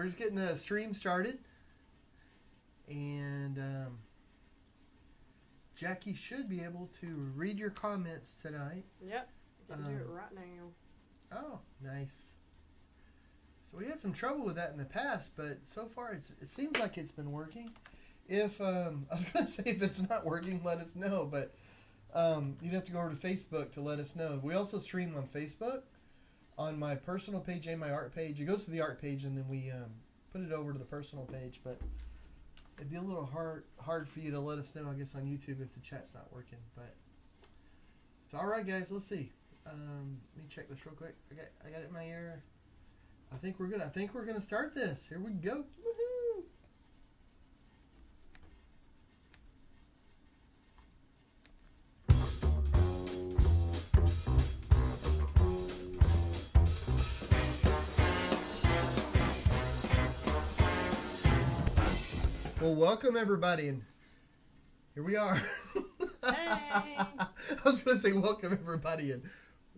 we're just getting the stream started, and um, Jackie should be able to read your comments tonight. Yep. You can do it Um, right now. Oh, nice. So we had some trouble with that in the past, but so far it's, it seems like it's been working. If um, I was gonna say if it's not working, let us know. But um, you'd have to go over to Facebook to let us know. We also stream on Facebook, on my personal page and my art page. It goes to the art page, and then we um, put it over to the personal page. But it'd be a little hard hard for you to let us know, I guess, on YouTube if the chat's not working. But it's all right, guys. Let's see. Um, let me check this real quick. I got I got it in my ear. I think we're gonna I think we're gonna start this. Here we go. Well, welcome everybody, and here we are. Hey. I was gonna say welcome everybody and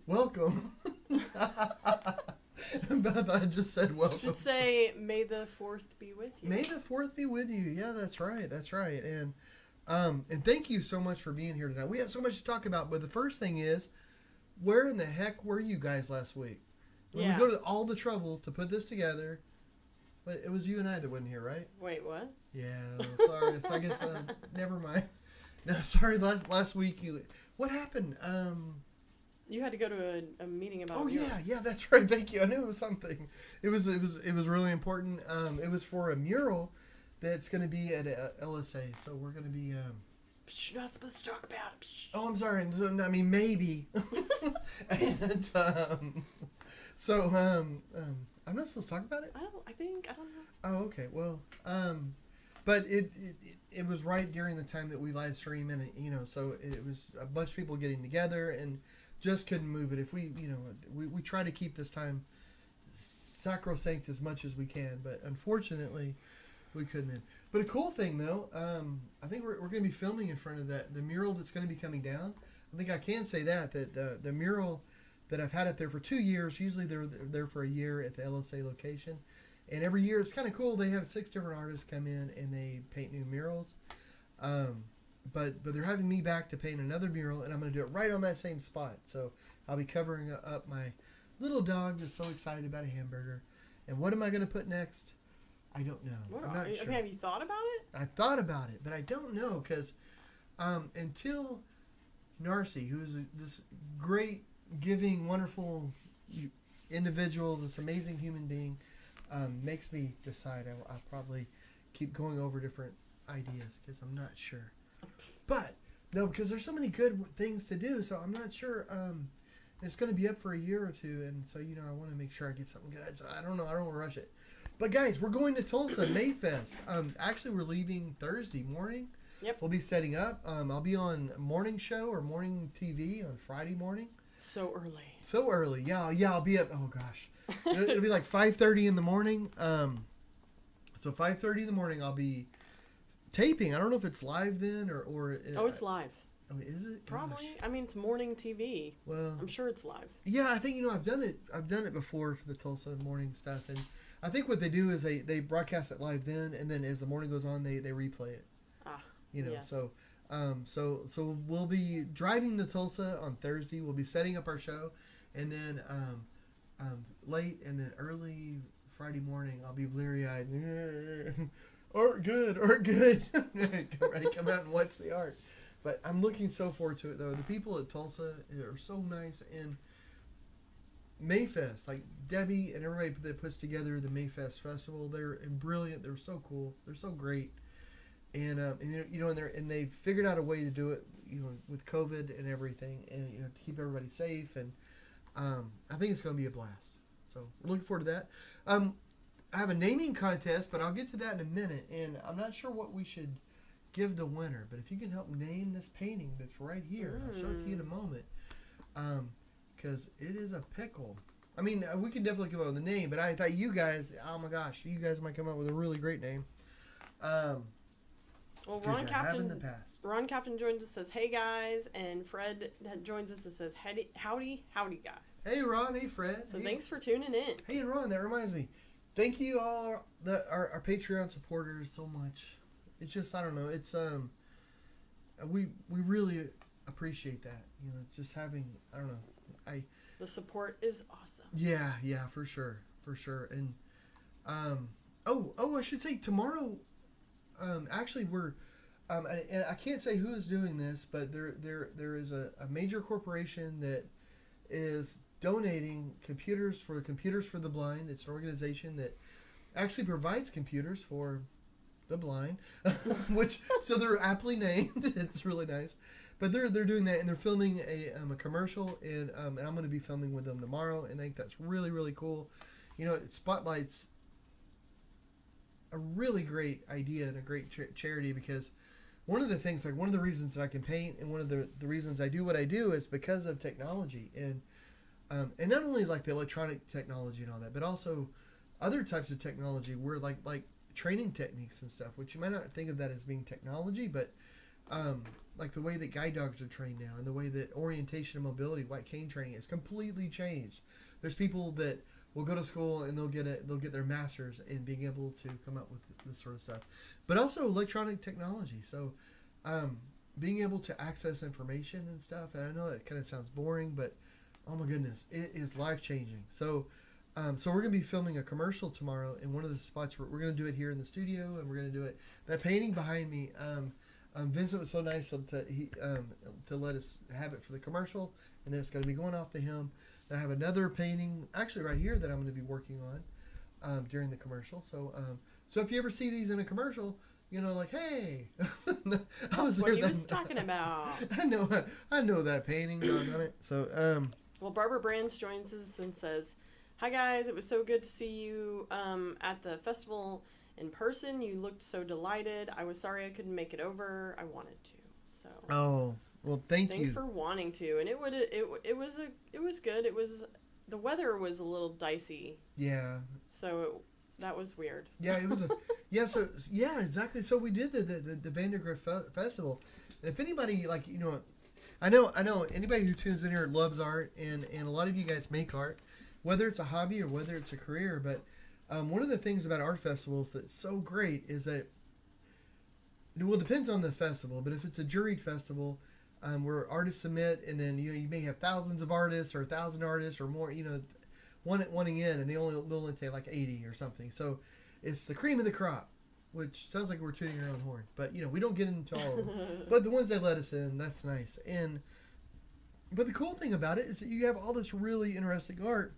welcome, but I thought I just said welcome. Should say, may the fourth be with you. May the fourth be with you. Yeah, that's right. That's right. And um, and thank you so much for being here tonight. We have so much to talk about, but the first thing is, where in the heck were you guys last week? When Yeah. we go to all the trouble to put this together, but it was you and I that wasn't here, right? Wait, what? Yeah. Sorry. so I guess uh, never mind. No, sorry. Last last week you. What happened? Um. You had to go to a, a meeting about Oh yeah, yeah, that's right. Thank you. I knew it was something. It was it was it was really important. Um, it was for a mural that's going to be at uh, LSA. So we're going to be. Um, Psh, You're not supposed to talk about it. Psh. oh, I'm sorry. I mean maybe. and um, so um, um, I'm not supposed to talk about it. I don't. I think I don't know. Oh, okay. Well, um, but it, it it- was right during the time that we live stream, and it, you know, so it was a bunch of people getting together, and just couldn't move it. If we, you know, we, we try to keep this time sacrosanct as much as we can, but unfortunately, we couldn't. But a cool thing though, um, I think we're, we're going to be filming in front of that the mural that's going to be coming down. I think I can say that that the the mural that I've had it there for two years. Usually they're there for a year at the LSA location. And every year it's kind of cool. They have six different artists come in and they paint new murals. Um, but but they're having me back to paint another mural, and I'm going to do it right on that same spot. So I'll be covering up my little dog that's so excited about a hamburger. And what am I going to put next? I don't know. What I'm not sure. mean, have you thought about it? I thought about it, but I don't know because um, until Narcy, who is this great, giving, wonderful individual, this amazing human being, um, makes me decide, I, I'll probably keep going over different ideas because I'm not sure. But no, because there's so many good things to do, so I'm not sure. Um, it's going to be up for a year or two, and so you know, I want to make sure I get something good. So I don't know. I don't want to rush it. But guys, we're going to Tulsa Mayfest. Um, actually, we're leaving Thursday morning. Yep. We'll be setting up. Um, I'll be on morning show or morning TV on Friday morning. So early. So early, yeah, yeah. I'll be up. Oh gosh, it'll, it'll be like five thirty in the morning. Um, so five thirty in the morning, I'll be taping. I don't know if it's live then or or. Oh, it's live. I mean, is it Probably. Gosh. I mean, it's morning TV. Well, I'm sure it's live. yeah, I think you know I've done it. I've done it before for the Tulsa morning stuff, and I think what they do is they they broadcast it live then, and then as the morning goes on, they they replay it. Ah, You know, yes. so um, so so we'll be driving to Tulsa on Thursday. We'll be setting up our show, and then um, um, late and then early Friday morning, I'll be bleary eyed. art good, art good. Ready, come out and watch the art. But I'm looking so forward to it though. The people at Tulsa are so nice and Mayfest, like Debbie and everybody that puts together the Mayfest festival, they're brilliant. They're so cool. They're so great and um, and you know, and they and they've figured out a way to do it, you know, with COVID and everything, and you know, to keep everybody safe, and um, I think it's going to be a blast. So we're looking forward to that. Um, I have a naming contest, but I'll get to that in a minute, and I'm not sure what we should give the winner, but if you can help name this painting that's right here, I'll show it to you in a moment, because it is a pickle. I mean, uh, we can definitely come up with a name, but I thought you guys, oh my gosh, you guys might come up with a really great name. Well, Ron you have the Captain. past. Ron Captain joins us says, "Hey guys," and Fred joins us and says, "Howdy, howdy, howdy, guys." Hey Ron, hey Fred. So hey, thanks for tuning in. Hey and Ron, that reminds me. thank you all the our, our Patreon supporters so much. It's just I don't know. It's um, we we really appreciate that. You know, it's just having I don't know. I The support is awesome. yeah yeah for sure for sure and um oh oh I should say tomorrow um actually we're um and, I can't say who is doing this but there there there is a, a major corporation that is donating computers for computers for the blind. It's an organization that actually provides computers for the blind, which so they're aptly named. it's really nice, but they're they're doing that and they're filming a, um, a commercial and um, and I'm going to be filming with them tomorrow and I think that's really really cool. You know, spotlights a really great idea and a great cha- charity because one of the things like one of the reasons that I can paint and one of the the reasons I do what I do is because of technology and um, and not only like the electronic technology and all that, but also other types of technology where like like training techniques and stuff, which you might not think of that as being technology, but um, like the way that guide dogs are trained now and the way that orientation and mobility, white cane training has completely changed. There's people that will go to school and they'll get a they'll get their masters in being able to come up with this sort of stuff, but also electronic technology. So. Um, being able to access information and stuff, and I know that kind of sounds boring, but oh my goodness, it is life changing. So, um, so we're gonna be filming a commercial tomorrow in one of the spots. Where we're gonna do it here in the studio, and we're gonna do it. That painting behind me, um, um, Vincent was so nice to he um, to let us have it for the commercial, and then it's gonna be going off to him. And I have another painting, actually right here, that I'm gonna be working on um, during the commercial. So, um, so if you ever see these in a commercial. You know, like, hey, I was What he that was talking about. I know, I know that painting. doggone it. So, um, Well, Barbara Brands joins us and says, "Hi guys, it was so good to see you um, at the festival in person. You looked so delighted. I was sorry I couldn't make it over. I wanted to. So oh, well, thank thanks you. Thanks for wanting to. And it would it it was a it was good. It was the weather was a little dicey, yeah, so it, that was weird. yeah, it was a, yeah, so yeah, exactly. So we did the the, the, the Vandergriff Fe- Festival, and if anybody like you know, I know I know anybody who tunes in here loves art, and and a lot of you guys make art, whether it's a hobby or whether it's a career. But um, one of the things about art festivals that's so great is that well, it depends on the festival, but if it's a juried festival, um, where artists submit, and then you know you may have thousands of artists or a thousand artists or more, you know, one wanting in, and they only they'll only take like eighty or something. So it's the cream of the crop, which sounds like we're tooting our own horn, but you know we don't get into all of them. but the ones they let us in, that's nice. And but the cool thing about it is that you have all this really interesting art,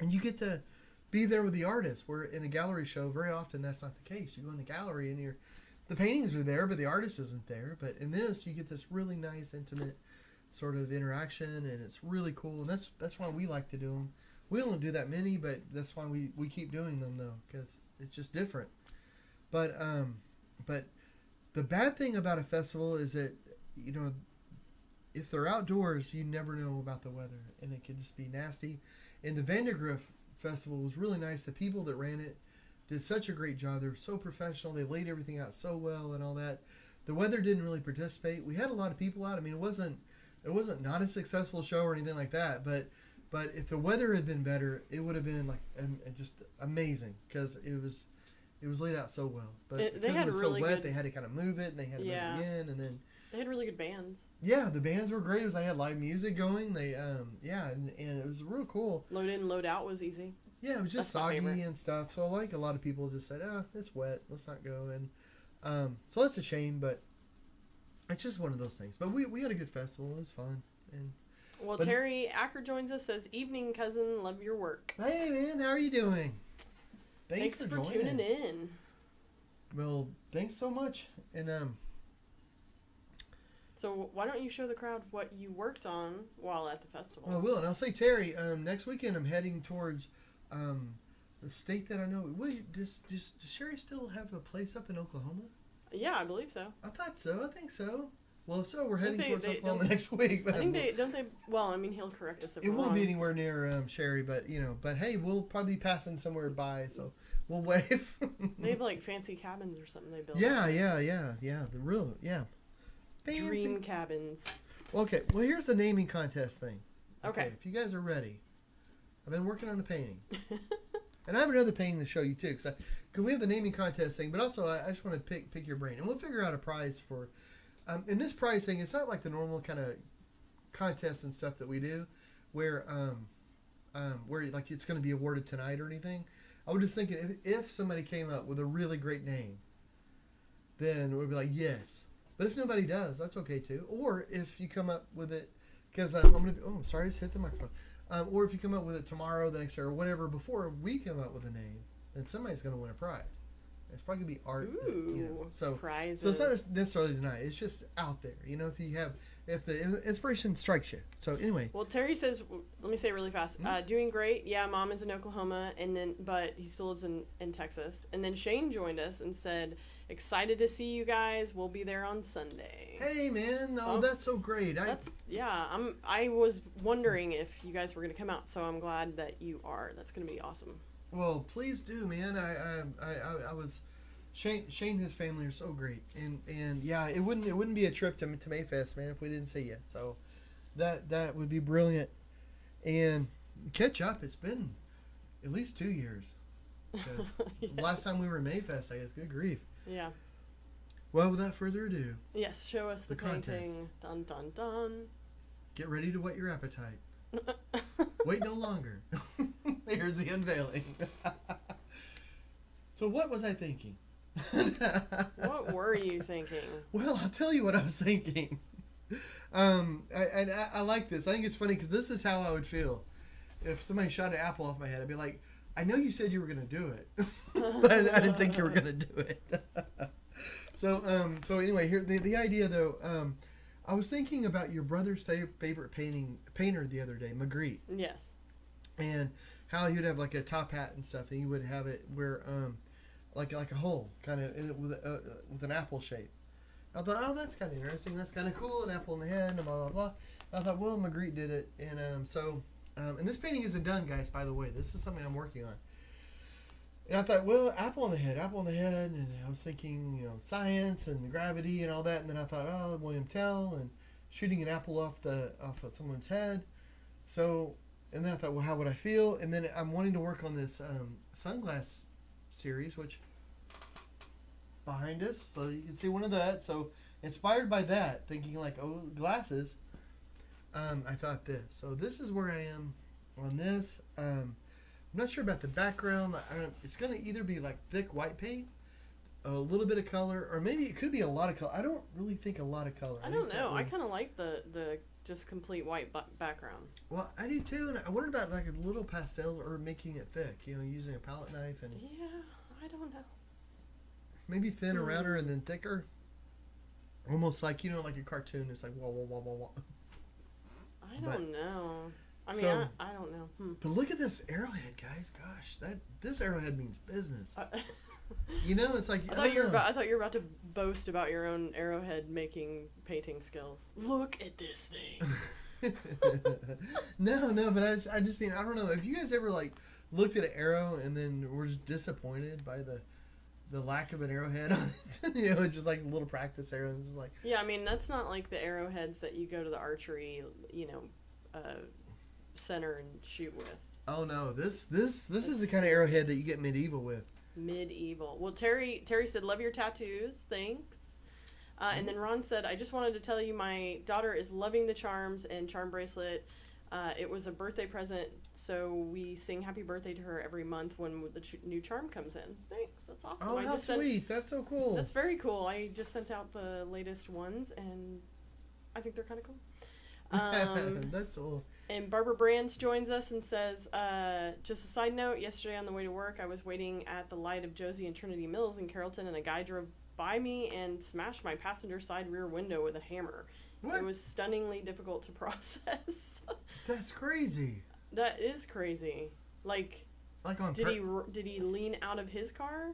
and you get to be there with the artist. Where in a gallery show, very often that's not the case. You go in the gallery and you're the paintings are there, but the artist isn't there. But in this, you get this really nice, intimate sort of interaction, and it's really cool. And that's that's why we like to do them. We don't do that many, but that's why we, we keep doing them though, because it's just different. But um, but the bad thing about a festival is that you know if they're outdoors, you never know about the weather, and it can just be nasty. And the Vandergriff Festival was really nice. The people that ran it did such a great job. They were so professional. They laid everything out so well and all that. The weather didn't really participate. We had a lot of people out. I mean, it wasn't it wasn't not a successful show or anything like that. But but if the weather had been better, it would have been like um, just amazing because it was it was laid out so well. But It- because it was really so wet, good- they had to kind of move it and they had to Yeah. move it in and then They had really good bands. yeah, the bands were great. It was, they had live music going. They um yeah, and, and it was real cool. Load in, load out was easy. Yeah, it was just That's my soggy favorite. and stuff. So like a lot of people just said, "Oh, it's wet. Let's not go." And um, so that's a shame, but it's just one of those things. But we, we had a good festival. It was fun. And Well, But- Terry Acker joins us. Says, "Evening, cousin. Love your work. hey, man, how are you doing? Thanks, Thanks, for, tuning in." Well, thanks so much. And um, So why don't you show the crowd what you worked on while at the festival? I will. And I'll say, Terry, um, next weekend I'm heading towards um, the state that I know. Wait, does, does, does Sherry still have a place up in Oklahoma? yeah, I believe so. I thought so. I think so. Well, if so, we're heading think towards they- they Oklahoma next week. I think they don't they. Well, I mean, he'll correct us if It won't wrong. be anywhere near um, Sherry, but you know, but hey, we'll probably be passing somewhere by, so we'll wave. They have like fancy cabins or something they built. yeah, yeah, yeah, yeah. The real, yeah. Fancy. Dream cabins. Okay, well, here's the naming contest thing. Okay. If you guys are ready, I've been working on a painting. And I have another painting to show you too, because we have the naming contest thing, but also I, I just want to pick pick your brain, and we'll figure out a prize for. Um, in this prize thing, it's not like the normal kind of contests and stuff that we do, where um, um, where like it's going to be awarded tonight or anything. I was just thinking if, if somebody came up with a really great name, then we'd be like yes. But if nobody does, that's okay too. Or if you come up with it, because um, I'm gonna. Oh, sorry, I just hit the microphone. Um, or if you come up with it tomorrow, the next day, or whatever, before we come up with a name, then somebody's gonna win a prize. It's probably gonna be art. that, you know, so prizes. so it's not necessarily tonight. It's just out there. You know, if you have, if the inspiration strikes you. So anyway, Well, Terry says, let me say it really fast. Hmm? Uh, doing great. Yeah, mom is in Oklahoma, and then but he still lives in in Texas. And then Shane joined us and said, excited to see you guys. We'll be there on Sunday. hey man, oh So- that's so great. I, That's yeah. I'm. I was wondering if you guys were gonna come out, so I'm glad that you are. That's gonna be awesome. Well, please do, man. I I, I, I- was Shane Shane and his family are so great, and and yeah, it wouldn't it wouldn't be a trip to to Mayfest, man, if we didn't see you. So that that would be brilliant, and catch up. It's been at least two years. 'Cause Last time we were in Mayfest, I guess. Good grief. Yeah. Well, without further ado, Yes. Show us the, The contest. painting. Dun dun dun. get ready to whet your appetite. Wait no longer. Here's the unveiling. so, what was I thinking? what were you thinking? Well, I'll tell you what I was thinking. Um, I, and I, I like this. I think it's funny because this is how I would feel if somebody shot an apple off my head. I'd be like, I know you said you were going to do it, but I, I didn't think you were going to do it. so, um, so anyway, here the, the idea though. Um, I was thinking about your brother's fa- favorite painting painter the other day, Magritte, Yes. and how he would have like a top hat and stuff, and he would have it where, um, like like a hole, kind of with a, uh, with an apple shape. I thought, oh, that's kind of interesting. That's kind of cool. An apple in the head, and blah blah blah. I thought, well, Magritte did it, and um, so, um, and this painting isn't done, guys. By the way, this is something I'm working on. And I thought, well, apple on the head, apple on the head, and I was thinking, you know, science and gravity and all that, and then I thought, oh, William Tell and shooting an apple off the off of someone's head. So, and then I thought, well, how would I feel? And then I'm wanting to work on this um, sunglass series, which behind us, so you can see one of that. So inspired by that, thinking like, oh, glasses. Um, I thought this. So this is where I am on this. Um, I'm not sure about the background. I don't. It's gonna either be like thick white paint, a little bit of color, or maybe it could be a lot of color. I don't really think a lot of color. I think don't know. I kind of like the the just complete white ba- background. Well, I do too, and I wondered about like a little pastel or making it thick. You know, using a palette knife and Yeah, I don't know. maybe thin around her Hmm. and then thicker. Almost like you know, like a cartoon. It's like wah wah wah wah wah. I don't know. I mean, So- I, I don't know. Hmm. But look at this arrowhead, guys. Gosh, that this arrowhead means business. I, You know, it's like I thought don't you were know. about. I thought you were about to boast about your own arrowhead making painting skills. Look at this thing. no, no, but I just, I just mean I don't know. Have you guys ever like looked at an arrow and then were just disappointed by the the lack of an arrowhead on it? you know, just like little practice arrows. Like Yeah, I mean that's not like the arrowheads that you go to the archery, you know, uh, center and shoot with. oh no, this this this is the kind of arrowhead that you get medieval with. Medieval. Well, Terry Terry said, "Love your tattoos, thanks." Uh, and then Ron said, "I just wanted to tell you, my daughter is loving the charms and charm bracelet. Uh, it was a birthday present, so we sing happy birthday to her every month when the ch- new charm comes in. Thanks, that's awesome. Oh, I how sent- sweet! That's so cool. that's very cool. I just sent out the latest ones, and I think they're kind of cool. Um, that's all. and Barbara Brands joins us and says, uh, just a side note, yesterday on the way to work, I was waiting at the light of Josey and Trinity Mills in Carrollton, and a guy drove by me and smashed my passenger side rear window with a hammer. What? It was stunningly difficult to process. That's crazy. That is crazy. Like, Like on. did pur- he did he lean out of his car?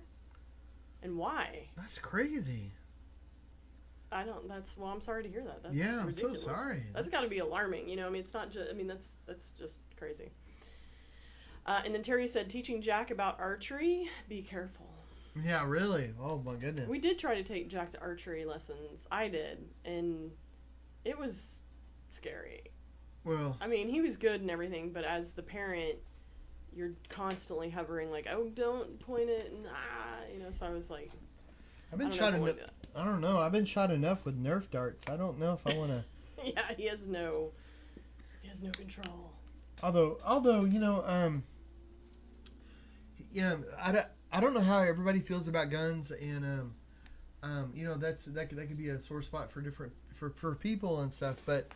And why? That's crazy. I don't. That's well. I'm sorry to hear that. That's Yeah, I'm so ridiculous. sorry. That's got to be alarming. You know, I mean, it's not just. I mean, that's that's just crazy. Uh, and then Terry said, teaching Jack about archery. Be careful. Yeah, really. Oh my goodness. We did try to take Jack to archery lessons. I did, and it was scary. Well, I mean, he was good and everything, but as the parent, you're constantly hovering like, oh, don't point it, and ah, you know. So I was like, I've been shot enough. I don't know. I've been shot enough with Nerf darts. I don't know if I want to. yeah, he has no, he has no control. although, although you know, um, yeah, I, don't- I don't know how everybody feels about guns, and um, um, you know, that's that could, that could be a sore spot for different for, for people and stuff. But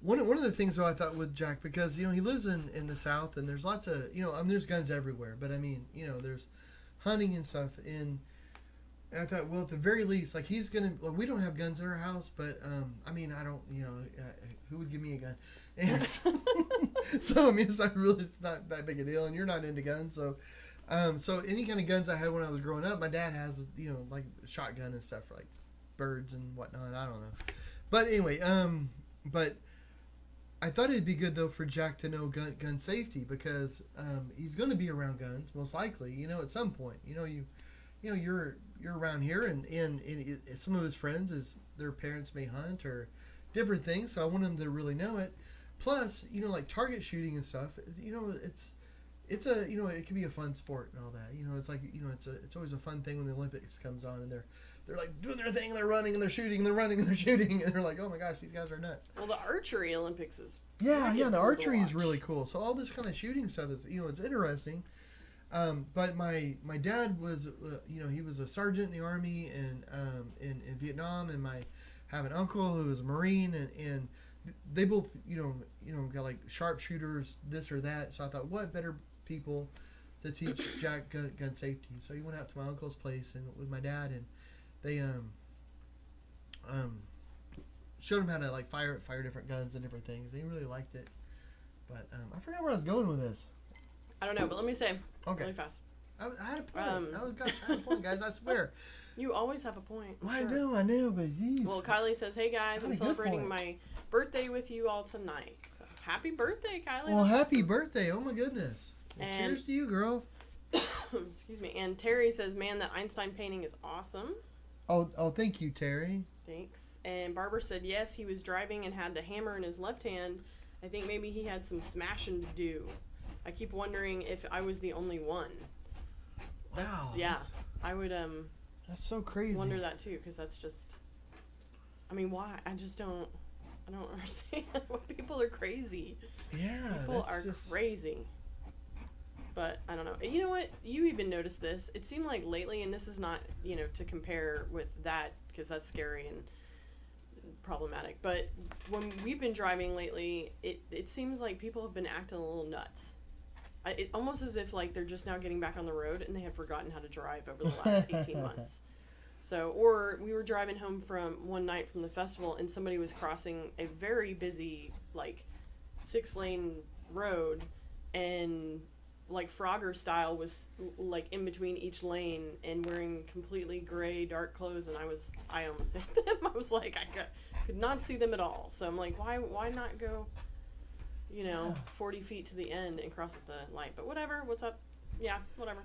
one one of the things though I thought with Jack because you know he lives in in the South and there's lots of you know I mean, there's guns everywhere, but I mean you know there's hunting and stuff and. And I thought, well, at the very least, like he's gonna. Like, we don't have guns in our house, but um, I mean, I don't. You know, uh, who would give me a gun? And so I mean, it's not really, it's not that big a deal, and you're not into guns, so. Um, so any kind of guns I had when I was growing up, my dad has, you know, like shotgun and stuff for like birds and whatnot. I don't know, but anyway, um, but I thought it'd be good though for Jack to know gun gun safety because um, he's going to be around guns most likely. You know, at some point, you know, you, you know, you're you're around here, and and, and some of his friends is their parents may hunt or different things. So I want him to really know it. Plus, you know, like target shooting and stuff. You know, it's it's a you know it can be a fun sport and all that. You know, it's like you know it's a it's always a fun thing when the Olympics comes on and they're they're like doing their thing and they're running and they're shooting and they're running and they're shooting and they're like oh my gosh these guys are nuts. Well, the archery Olympics is Yeah, yeah, the to archery is really cool. So all this kind of shooting stuff is you know it's interesting. Um, but my my dad was uh, you know he was a sergeant in the army and um, in in Vietnam and my have an uncle who was a marine and and they both you know you know got like sharpshooters this or that. So I thought what better people to teach Jack gun, gun safety. So he went out to my uncle's place and with my dad and they um um showed him how to like fire fire different guns and different things. And he really liked it. But um, I forgot where I was going with this. I don't know, but let me say Okay, really fast. I, I had a point. Um, I was, gosh, I had a point, guys. I swear. You always have a point. Well, I know, I know, but geez. Well, Kylie says, "Hey guys, I'm celebrating my birthday with you all tonight. So happy birthday, Kylie! Well, That's happy awesome. birthday! Oh my goodness. Well, And- cheers to you, girl. Excuse me. And Terry says, "Man, that Einstein painting is awesome." Oh, oh, thank you, Terry. Thanks. And Barber said, "Yes, he was driving and had the hammer in his left hand. I think maybe he had some smashing to do. I keep wondering if I was the only one. That's, Wow. yeah. That's, I would um that's so crazy. wonder that too because that's just. I mean, why? I just don't. I don't understand. why people are crazy. Yeah, People are just. crazy. But I don't know. You know what? You even noticed this. It seemed like lately, and this is not, you know, to compare with that because that's scary and problematic. But when we've been driving lately, it, it seems like people have been acting a little nuts. I, it, almost as if like they're just now getting back on the road and they have forgotten how to drive over the last 18 months. So, or we were driving home from one night from the festival and somebody was crossing a very busy, like, six lane road and like Frogger style was like in between each lane and wearing completely gray dark clothes and I was I almost hit them. I was like I could not see them at all. So I'm like why why not go you know 40 feet to the end and cross at the light. But whatever, what's up? Yeah, whatever.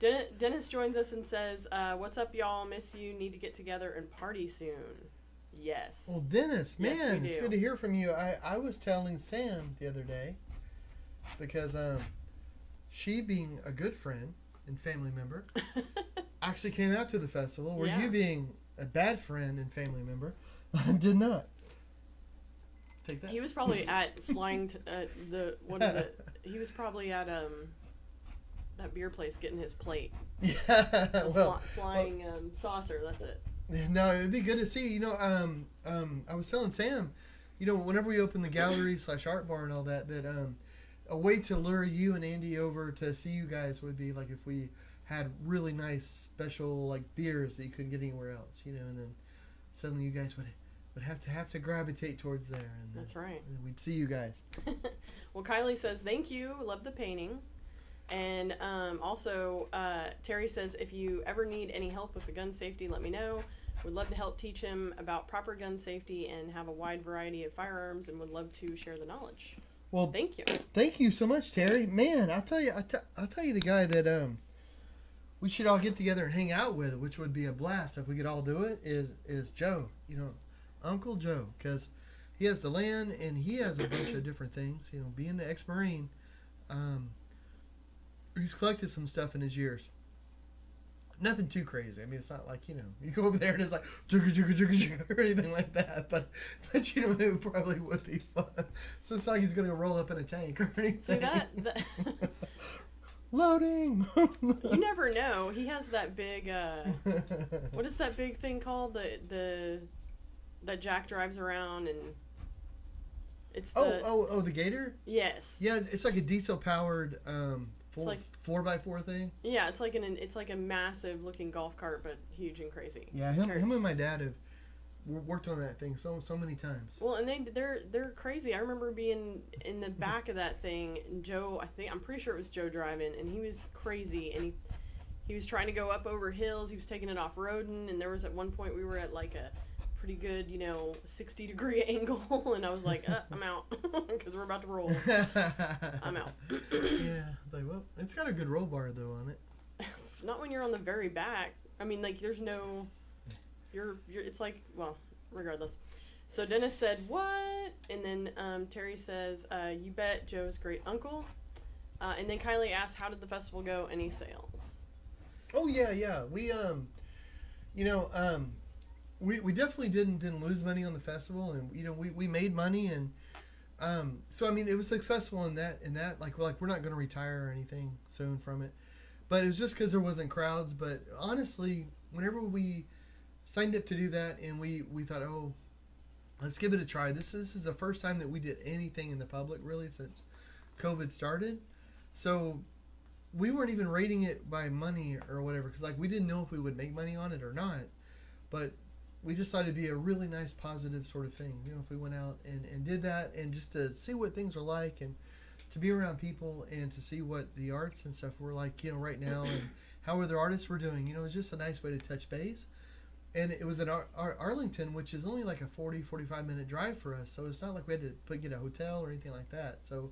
Den- Dennis joins us and says, uh, "What's up, y'all? Miss you. Need to get together and party soon." Yes. Well, Dennis, Yes, man, it's good to hear from you. I, I was telling Sam the other day because um, she, being a good friend and family member, actually came out to the festival, where Yeah. you, being a bad friend and family member, did not. Take that. He was probably at flying to uh, the what is it? He was probably at um that beer place getting his plate. yeah, well, fly- flying um, saucer. That's it. No, it'd be good to see. You know, um, um, I was telling Sam, you know, whenever we open the gallery slash art bar and all that, that um, a way to lure you and Andy over to see you guys would be like if we had really nice special like beers that you couldn't get anywhere else. You know, and then suddenly you guys would would have to have to gravitate towards there, and then, That's right. and then we'd see you guys. Well, Kylie says thank you. Love the painting. And um, also, uh, Terry says if you ever need any help with the gun safety, let me know. Would love to help teach him about proper gun safety and have a wide variety of firearms, and would love to share the knowledge. Well, Thank you. Thank you so much, Terry. Man, I'll tell you, I'll, tell you the guy that um we should all get together and hang out with, which would be a blast if we could all do it. Is is Joe? You know, Uncle Joe, because he has the land and he has a bunch of different things. You know, being the ex-marine, um, he's collected some stuff in his years. Nothing too crazy. I mean, it's not like you know you go over there and it's like jugga jugga jugga jugga or anything like that. But but you know it probably would be fun. So it's not like he's gonna roll up in a tank or anything. See that? that Loading. you never know. He has that big. Uh, what is that big thing called? The the that Jack drives around and it's the oh oh oh the Gator. yes Yeah, it's like a diesel powered um four like- four by four thing. yeah it's like an it's like a massive looking golf cart but huge and crazy. Yeah, him, him and my dad have worked on that thing so so many times. Well, and they they're they're crazy. I remember being in the back of that thing. And Joe, I think I'm pretty sure it was Joe driving, and he was crazy, and he he was trying to go up over hills. He was taking it off roading, and there was at one point we were at like a pretty good, you know, 60 degree angle, and I was like, uh, I'm out because we're about to roll. I'm out. yeah, it's like well, it's got a good roll bar though on it. Not when you're on the very back. I mean, like there's no, you're you're. It's like well, regardless. So Dennis said what, and then um, Terry says, uh, "You bet Joe's great uncle." Uh, and then Kylie asked, "How did the festival go? Any sales?" Oh yeah, yeah. We um, you know um, we, we definitely didn't didn't lose money on the festival, and you know we, we made money, and um, so I mean it was successful in that in that like we're like we're not going to retire or anything soon from it, but it was just because there wasn't crowds. But honestly, whenever we signed up to do that, and we we thought, oh, let's give it a try. This this is the first time that we did anything in the public really since COVID started, so we weren't even rating it by money or whatever because like we didn't know if we would make money on it or not but we just thought it'd be a really nice positive sort of thing you know if we went out and, and did that and just to see what things are like and to be around people and to see what the arts and stuff were like you know right now and how other artists were doing you know it was just a nice way to touch base. And it was in Ar- Ar- arlington which is only like a 40 45 minute drive for us so it's not like we had to put, get a hotel or anything like that. So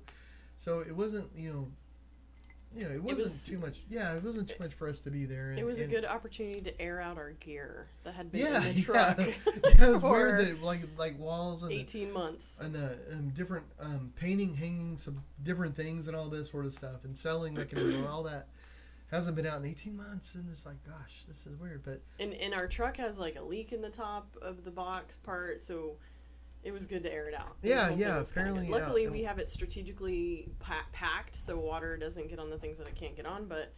so it wasn't you know you know, it wasn't was- too much. Yeah, it wasn't too much for us to be there. And, It was a good opportunity to air out our gear that had been Yeah, in the truck yeah, yeah it was weird that it, like like walls and the, 18 months. and the um, different um, painting, hanging some different things and all this sort of stuff and selling mechanism and all that hasn't been out in 18 months and it's like gosh this is weird but And and our truck has like a leak in the top of the box part, so it was good to air it out. Yeah, yeah, was kinda good. apparently, yeah, Luckily, we have it strategically pa- packed, so water doesn't get on the things that I can't get on. But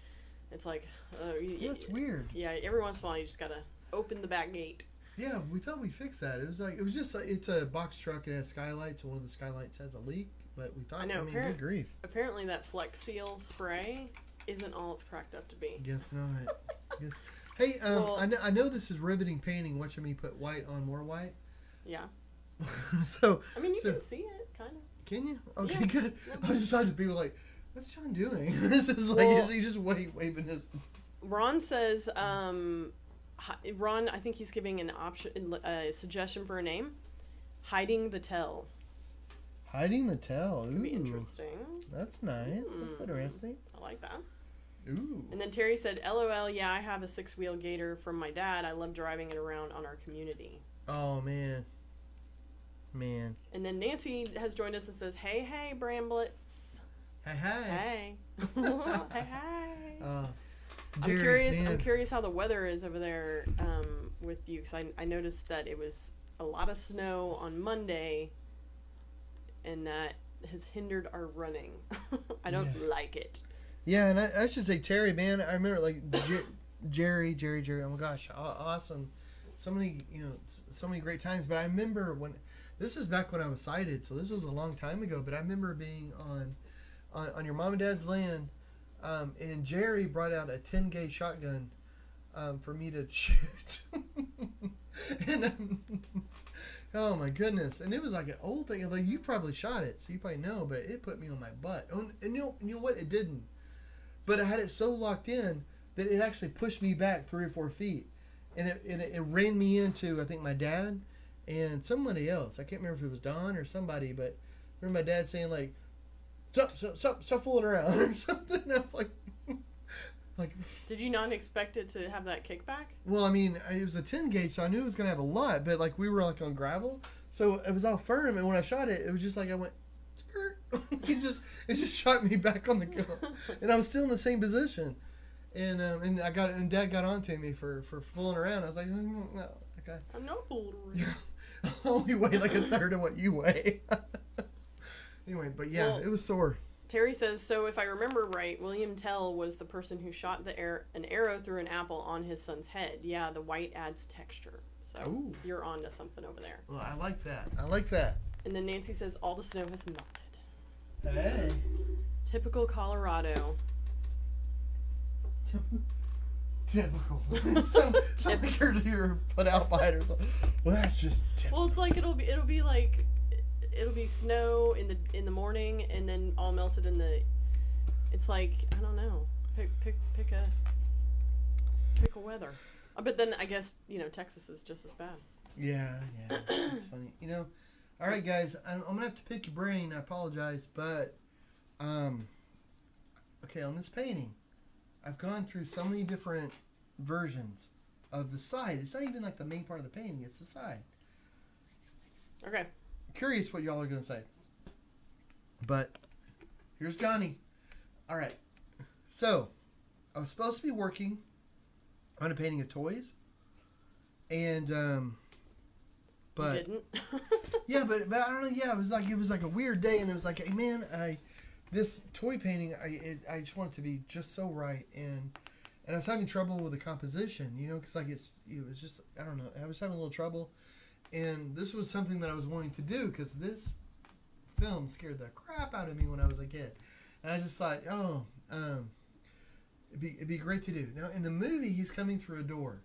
it's like, uh, y- y- that's weird yeah, every once in a while you just gotta open the back gate. yeah we thought we fixed that it was like it was just like it's a box truck it has skylights and one of the skylights has a leak but we thought I I, know, mean apparent- good grief Apparently, that Flex Seal spray isn't all it's cracked up to be. guess not Guess- hey um, Well- I, know, I know this is riveting painting watching me put white on more white Yeah, so I mean you So- can see it kind of. Can you? Okay, Yeah. good. I just thought to people like, what's John doing? this is like, Well- is he just wave, waving his? Ron says, um, Ron, I think he's giving an option, a suggestion for a name. Hiding the tell. Hiding the be Ooh, interesting. that's nice. That's Hmm. interesting. I like that. Ooh. And then Terry said, "LOL, yeah, I have a six-wheel Gator from my dad. I love driving it around on our community." Oh man. Man. And then Nancy has joined us and says, "Hey, hey, Bramblitts. Hey, hey. Hey, hey, hey." Uh, I'm curious. man. I'm curious how the weather is over there um, with you because I, I noticed that it was a lot of snow on Monday, and that has hindered our running. I don't Yeah. like it. Yeah, and I, I should say Terry, man. I remember like Jer- Jerry, Jerry, Jerry. Oh my gosh, awesome! So many, you know, so many great times. But I remember when this is back when I was sighted, so this was a long time ago. But I remember being on on, on your mom and dad's land, um, and Jerry brought out a ten gauge shotgun um, for me to shoot. and um, oh my goodness! And it was like an old thing. Like you probably shot it, so you probably know. But it put me on my butt. Oh, and you know, you know what? It didn't. But I had it so locked in that it actually pushed me back three or four feet, and it and it, it ran me into I think my dad and somebody else. I can't remember if it was Don or somebody, but I remember my dad saying like, "Stop, stop, stop, stop fooling around" or something. And I was like, like, Did you not expect it to have that kickback? well, I mean, it was a ten gauge, so I knew it was gonna have a lot, but like we were like on gravel, so it was all firm, and when I shot it, it was just like I went, skirt. it just it just shot me back on the gun, and I was still in the same position. And um, and I got and Dad got onto me for for fooling around. I was like, "Mm, no, okay. I'm not fooling around. Yeah. I only weigh like a third of what you weigh. anyway, but yeah, Well- it was sore. Terry says, so if I remember right, William Tell was the person who shot the air, an arrow through an apple on his son's head. Yeah, the white adds texture. So Ooh. you're on to something over there. Well, I like that. I like that. And then Nancy says, all the snow has melted. Hey. Typical Colorado. Typical. some, some like you're, you're put out by it or something. Well, that's just typical. Well, it's like it'll be it'll be like it'll be snow in the in the morning and then all melted in the. It's like I don't know. Pick pick pick a pick a weather. Uh, But then I guess you know Texas is just as bad. Yeah, yeah. It's funny. You know, all right, guys, I'm, I'm going to have to pick your brain. I apologize. But, um, okay, on this painting, I've gone through so many different versions of the side. It's not even like the main part of the painting, it's the side. Okay. curious what y'all are gonna say. But here's Johnny. All right. So I was supposed to be working on a painting of toys, and um, you but didn't. yeah, but but I don't know. Yeah, it was like it was like a weird day, and it was like, hey man, I this toy painting, I it, I just want it to be just so right, and and I was having trouble with the composition, you know, because like it's it was just I don't know, I was having a little trouble, and this was something that I was wanting to do because this film scared the crap out of me when I was a kid, and I just thought, oh, um, it'd be it'd be great to do. Now in the movie, he's coming through a door.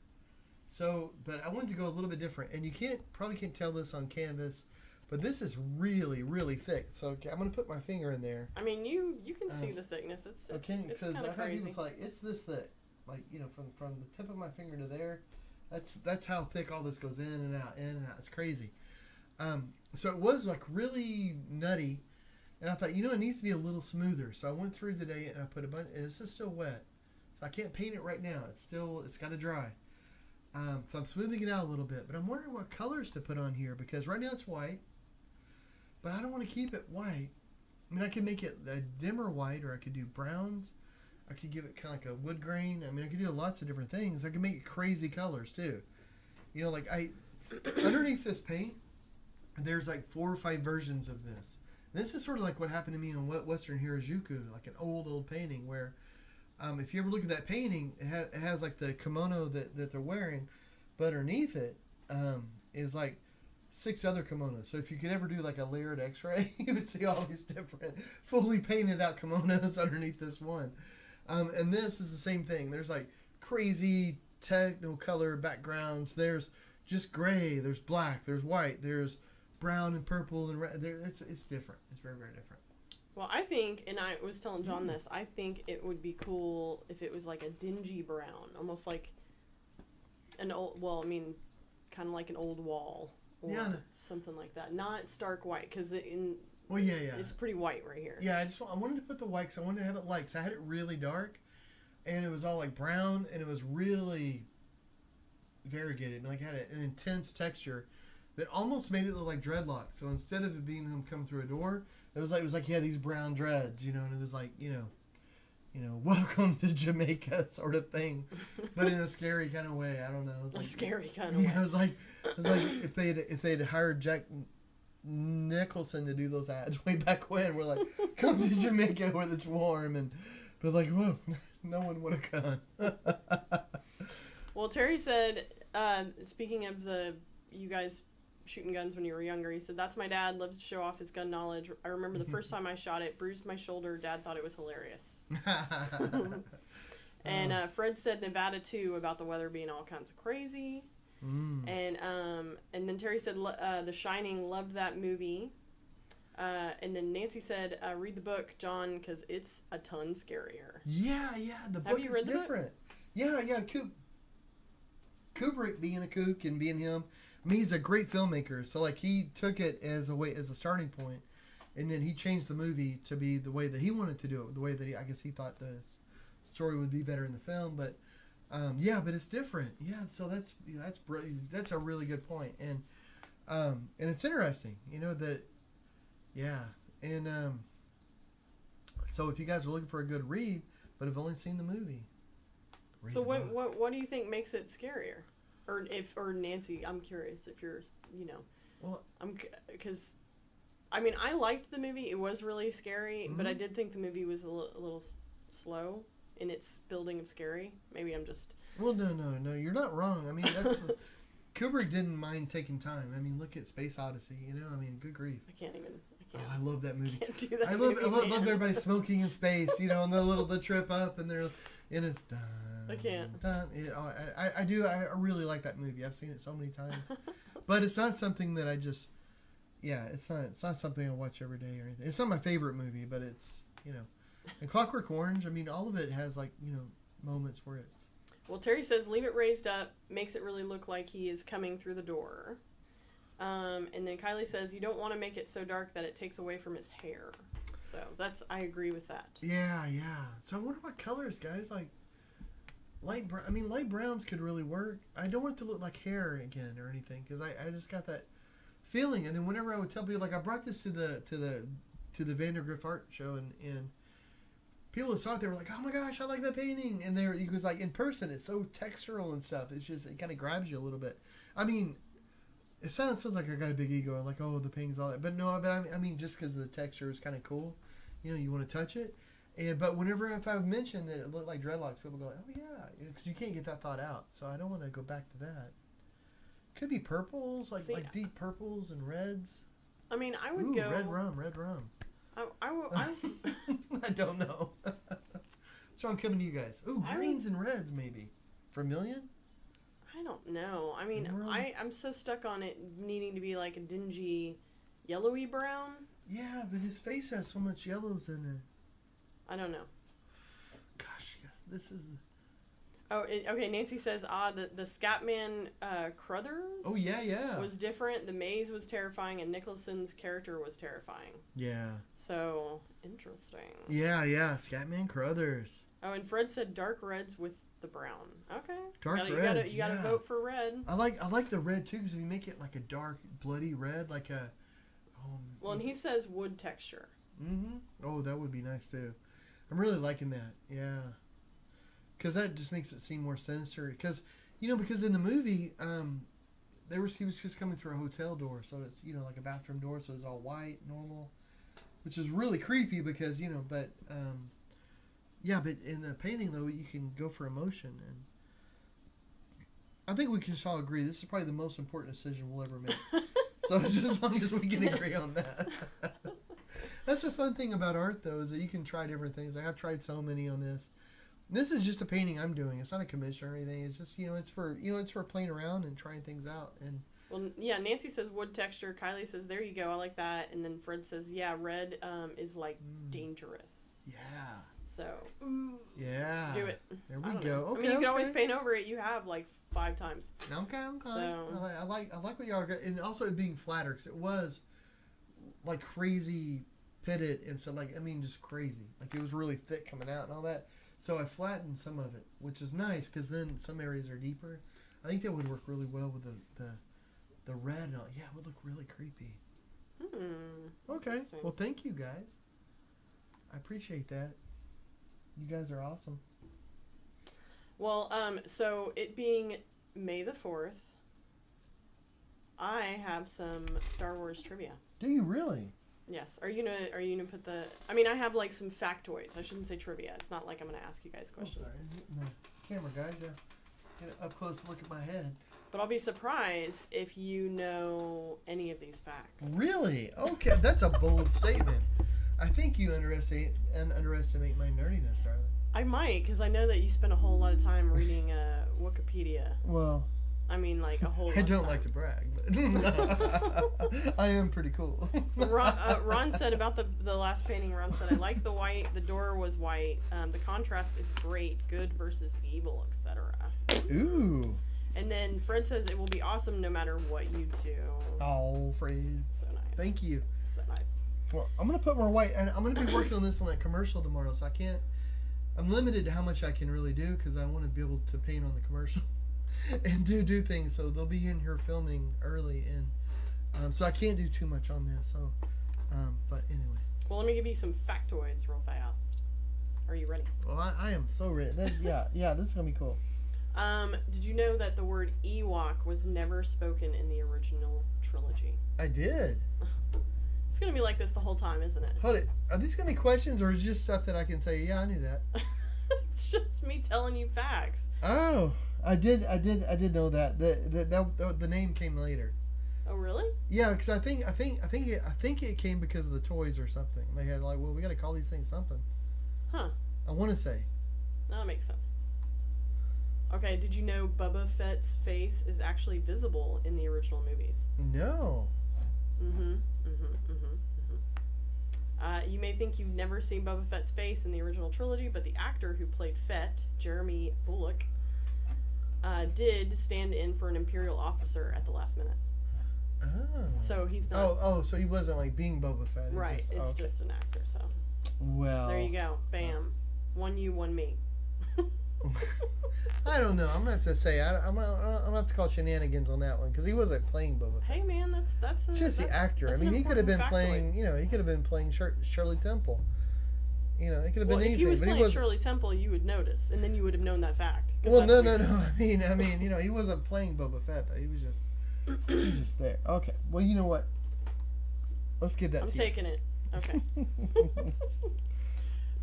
So, but I wanted to go a little bit different, and you can't probably can't tell this on canvas, but this is really really thick. So okay, I'm gonna put my finger in there. I mean, you you can see Uh, the thickness. It's it's, Okay, it's kind of crazy. say like it's this thick, like you know from from the tip of my finger to there. That's that's how thick all this goes in and out, in and out. It's crazy. Um, so it was like really nutty, and I thought you know it needs to be a little smoother. So I went through today and I put a bunch. And this is still wet, so I can't paint it right now. It's still it's got to dry. Um, so I'm smoothing it out a little bit, but I'm wondering what colors to put on here because right now it's white, but I don't want to keep it white. I mean, I could make it a dimmer white, or I could do browns. I could give it kind of like a wood grain. I mean, I could do lots of different things. I could make it crazy colors too. You know, like I underneath this paint, there's like four or five versions of this. This is sort of like what happened to me on Western Harajuku, like an old old painting where, um, if you ever look at that painting, it, ha- it has like the kimono that, that they're wearing, but underneath it um, is like six other kimonos. So if you could ever do like a layered X-ray, you would see all these different fully painted out kimonos underneath this one. Um, and this is the same thing. There's like crazy Technicolor backgrounds. There's just gray. There's black. There's white. There's brown and purple and red. There, it's it's different. It's very very different. Well, I think, and I was telling John this, I think it would be cool if it was like a dingy brown, almost like an old, well, I mean, kind of like an old wall or Yeah, something like that. Not stark white, because in, Well, yeah, yeah. it's pretty white right here. Yeah, I just I wanted to put the white 'cause I wanted to have it light. 'cause I had it really dark, and it was all like brown, and it was really variegated. And like had an intense texture that almost made it look like dreadlocks. So instead of it being him coming through a door, it was like it was like he had these brown dreads, you know, and it was like you know, you know, welcome to Jamaica sort of thing, but in a scary kind of way. I don't know. Was A like- scary kind of yeah, it way. was like it was like if they'd if they'd hired Jack Nicholson to do those ads way back when. We're like, come to Jamaica where it's warm, and but like, whoa, no one would have gone. Well, Terry said, uh, speaking of the you guys shooting guns when you were younger, he said that's my dad. Loves to show off his gun knowledge. I remember the first time I shot it, bruised my shoulder. Dad thought it was hilarious. And uh, Fred said Nevada too about the weather being all kinds of crazy. Mm. And um, and then Terry said uh, The Shining loved that movie. Uh, and then Nancy said uh, read the book, John, because it's a ton scarier. Yeah, yeah, the book you is read the book? different. Yeah, yeah, Ku- Kubrick being a kook and being him. I mean, he's a great filmmaker. So like, he took it as a way as a starting point, and then he changed the movie to be the way that he wanted to do it, the way that he, I guess he thought the story would be better in the film. But um, yeah, but it's different. Yeah, so that's yeah, that's that's a really good point, and um, and it's interesting, you know that. Yeah, and um, So if you guys are looking for a good read, but have only seen the movie, So what what what do you think makes it scarier? Or if or Nancy, I'm curious if you're you know, Well- I'm because. I mean, I liked the movie. It was really scary, but I Mm-hmm. did think the movie was a, little s- slow in its building of scary. Maybe I'm just Well, no, no, no. You're not wrong. I mean, that's Kubrick didn't mind taking time. I mean, look at Space Odyssey. You know, I mean, good grief. I can't even I Oh, can't, I love that movie. can't do that. I love, movie, I love, love everybody smoking in space. You know, on the little the trip up, and they're in a. Dun, I can't. Dun, oh, I, I, I do. I really like that movie. I've seen it so many times, but it's not something that I just. Yeah, it's not. It's not something I watch every day or anything. It's not my favorite movie, but it's you know, and Clockwork Orange. I mean, all of it has like you know moments where it's. Well, Terry says leave it raised up, makes it really look like he is coming through the door. Um, and then Kylie says you don't want to make it so dark that it takes away from his hair. So that's I agree with that. Yeah, yeah. So I wonder what colors, guys. Like light brown. I mean, light browns could really work. I don't want it to look like hair again or anything because I, I just got that feeling. And then whenever I would tell people, like I brought this to the to the to the Vandergriff art show, and and people that saw it, they were like, "Oh my gosh, I like that painting!" And there, because like in person, it's so textural and stuff. It's just it kind of grabs you a little bit. I mean. It sounds, sounds like I got a big ego, like oh the painting's all that, but no, but I mean, I mean just because the texture is kind of cool, you know, you want to touch it, and but whenever if I've mentioned that it looked like dreadlocks, people go, "Oh yeah," because you can't get that thought out. So I don't want to go back to that. Could be purples, like See, like deep purples and reds. I mean, I would Ooh, go. red rum, red rum. I, I, will- I, I don't know. so I'm coming to you guys. Ooh, greens and reds maybe. Vermilion. I don't know. I mean? I I'm so stuck on it needing to be like a dingy, yellowy brown. Yeah, but his face has so much yellows in it. I don't know. Gosh, yes, this is. Oh, it, okay. Nancy says, ah, the the Scatman uh, Crothers. Oh yeah, yeah. was different. The maze was terrifying, and Nicholson's character was terrifying. yeah, So interesting. yeah, yeah. Scatman Crothers. Oh, and Fred said dark reds with the brown. Okay. Dark you gotta, You gotta, reds, you gotta yeah. vote for red. I like I like the red too because we make it like a dark bloody red, like a. Um, Well, and he says wood texture. Mm-hmm. Oh, that would be nice too. I'm really liking that. Yeah. Because that just makes it seem more sinister. Because you know, because in the movie, um, there was he was just coming through a hotel door, so it's you know like a bathroom door, so it's all white, normal, which is really creepy because you know, but um, yeah, but in the painting though, you can go for emotion and. I think we can just all agree this is probably the most important decision we'll ever make. so just as long as we can agree on that. That's the fun thing about art, though, is that you can try different things. Like I've tried so many on this. This is just a painting I'm doing. It's not a commission or anything. It's just you know, it's for you know, it's for playing around and trying things out. And Well, yeah. Nancy says wood texture. Kylie says there you go. I like that. And then Fred says yeah, red um, is like Mm. dangerous. yeah, So yeah, do it. There we go. Okay, I mean, you can always paint over it. You have like five times. Okay, okay. So- I, like, I like I like what y'all got, and also it being flatter because it was like crazy pitted and so like I mean just crazy. Like it was really thick coming out and all that. So I flattened some of it, which is nice because then some areas are deeper. I think that would work really well with the the, the red. And all. Yeah, it would look really creepy. Hmm. Okay. Well, thank you guys. I appreciate that. You guys are awesome. Well, um, so it being May the fourth, I have some Star Wars trivia. Do you really? Yes. Are you gonna Are you gonna put the? I mean, I have like some factoids. I shouldn't say trivia. It's not like I'm gonna ask you guys Oh, questions. sorry. No. Camera guys, yeah. Get an up close look at my head. But I'll be surprised if you know any of these facts. Really? Okay, that's a bold statement. I think you underestimate and underestimate my nerdiness, darling. I might, because I know that you spend a whole lot of time reading uh, Wikipedia. Well, I mean, like a whole. I don't like to brag, but I am pretty cool. Ron, uh, Ron said about the the last painting. Ron said, "I like the white. The door was white. Um, the contrast is great. Good versus evil, etc." Ooh. And then Fred says it will be awesome no matter what you do. Oh, Fred. So nice. Thank you. So nice. Well, I'm gonna put more white, and I'm gonna be working on this on that commercial tomorrow, so I can't. I'm limited to how much I can really do because I want to be able to paint on the commercial and do do things. So they'll be in here filming early, and um, so I can't do too much on this. So, um, but anyway, Well, let me give you some factoids real fast. Are you ready? Well, I, I am so ready. That, yeah, yeah, this is gonna be cool. Um, did you know that the word Ewok was never spoken in the original trilogy? I did. It's gonna be like this the whole time, isn't it? Hold it. Are these gonna be questions or is it just stuff that I can say? Yeah, I knew that. it's just me telling you facts. Oh, I did. I did. I did know that. The the that, the name came later. Oh really? Yeah, because I think I think I think it I think it came because of the toys or something. They had like, well, we got to call these things something. Huh. I want to say. That makes sense. Okay, did you know Boba Fett's face is actually visible in the original movies? No. Mm-hmm. Mm-hmm. Mm-hmm. Uh, you may think you've never seen Boba Fett's face in the original trilogy, but the actor who played Fett, Jeremy Bulloch, uh, did stand in for an Imperial officer at the last minute. Oh. So he's not. Oh, oh, so he wasn't like being Boba Fett. It right. just- it's okay. just an actor. So Well. there you go. Bam. One you, one me. I don't know. I'm gonna have to say I, I'm gonna, I'm gonna have to call shenanigans on that one because he wasn't playing Boba Fett. Hey man, that's that's a, just the actor. I mean, he could have been factoid. playing. You know, he could have been playing Shir- Shirley Temple. You know, it could have Well, been if anything, he was but he playing was. Shirley Temple, you would notice, and then you would have known that fact. Well, no, no, no. I mean, I mean, you know, he wasn't playing Boba Fett. Though. He was just, he was just there. Okay. Well, you know what? Let's give that I'm to taking it. Okay.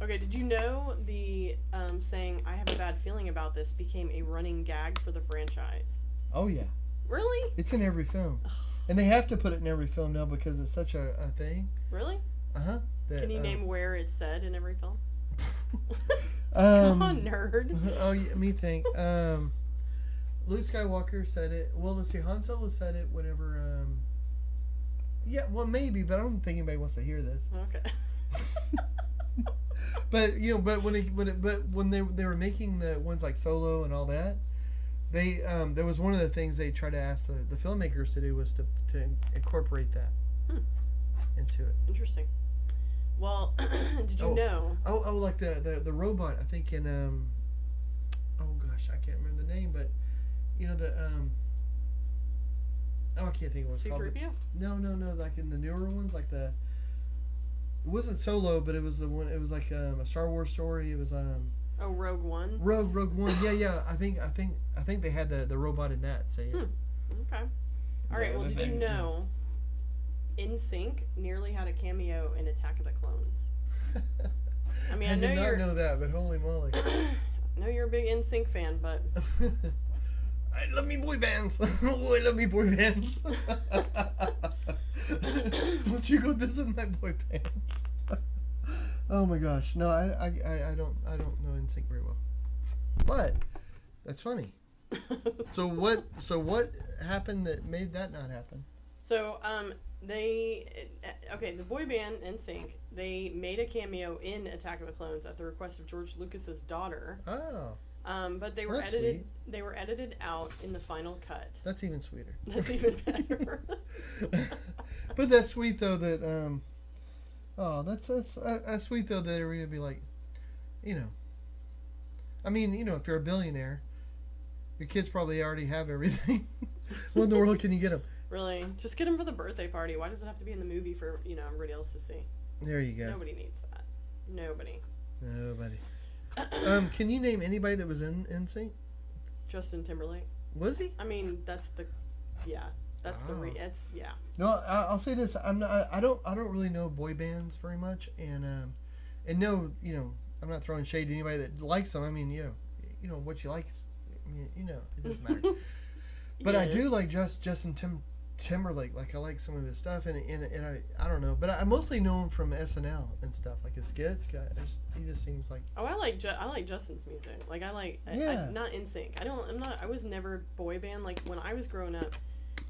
Okay, did you know the um, saying "I have a bad feeling about this" became a running gag for the franchise? oh yeah, Really? it's in every film, and they have to put it in every film now because it's such a, a thing. Really? Uh huh. Can you name where it's said in every film? Um, Come on, nerd. oh, yeah, me think. Um, Luke Skywalker said it. Well, let's see. Han Solo said it whenever. Um, yeah, well, maybe, but I don't think anybody wants to hear this. Okay. But you know, but when it, when it, but when they they were making the ones like Solo and all that, they um, there was one of the things they tried to ask the, the filmmakers to do was to to incorporate that Hmm. into it. Interesting. Well, did you Oh. know? Oh, oh, like the, the the robot. I think in um, oh gosh, I can't remember the name, but you know the um. Oh, I can't think of what it's C called. three but- PO. No, no, no. Like in the newer ones, like the. It wasn't Solo, but it was the one. It was like um, a Star Wars story. It was um. Oh, Rogue One. Rogue Rogue One. Yeah, yeah. I think I think I think they had the, the robot in that. Say it. Hmm. Okay. All right. Well, Rather did you know? NSYNC nearly had a cameo in Attack of the Clones. I mean, I, I know did not you're know that, but holy moly! I know you're a big NSYNC fan, but I love me boy bands. oh, I love me boy bands. don't you go dissing my boy bands. oh my gosh! No, I, I, I, I don't I don't know NSYNC very well. But that's funny. So what? So what happened that made that not happen? So, um, they okay. The boy band NSYNC they made a cameo in Attack of the Clones at the request of George Lucas's daughter. Oh, Um, but they were That's edited. sweet. They were edited out in the final cut. that's even sweeter. That's even better. but that's sweet though that um oh that's that's uh, that's sweet though that they're gonna be like you know i mean you know if you're a billionaire your kids probably already have everything what in the world can you get them really, just get them for the birthday party. Why does it have to be in the movie for you know everybody else to see? there you go Nobody needs that. Nobody. nobody um can you name anybody that was in NSYNC Justin Timberlake. was he I mean, that's the, yeah, that's the re. It's yeah. no I, i'll say this i'm not I, don't i don't really know boy bands very much and um and no you know i'm not throwing shade to anybody that likes them i mean you know you know what you like is- I mean, you know it doesn't matter But I do like just Justin Tim Timberlake. Like I like some of his stuff, and and, and I I don't know, but I mostly know him from SNL and stuff like his skits. Guy, just, he just seems like Oh, I like Ju- I like Justin's music. Like I like I, Yeah. I, not NSYNC. I don't. I'm not. I was never boy band. Like when I was growing up,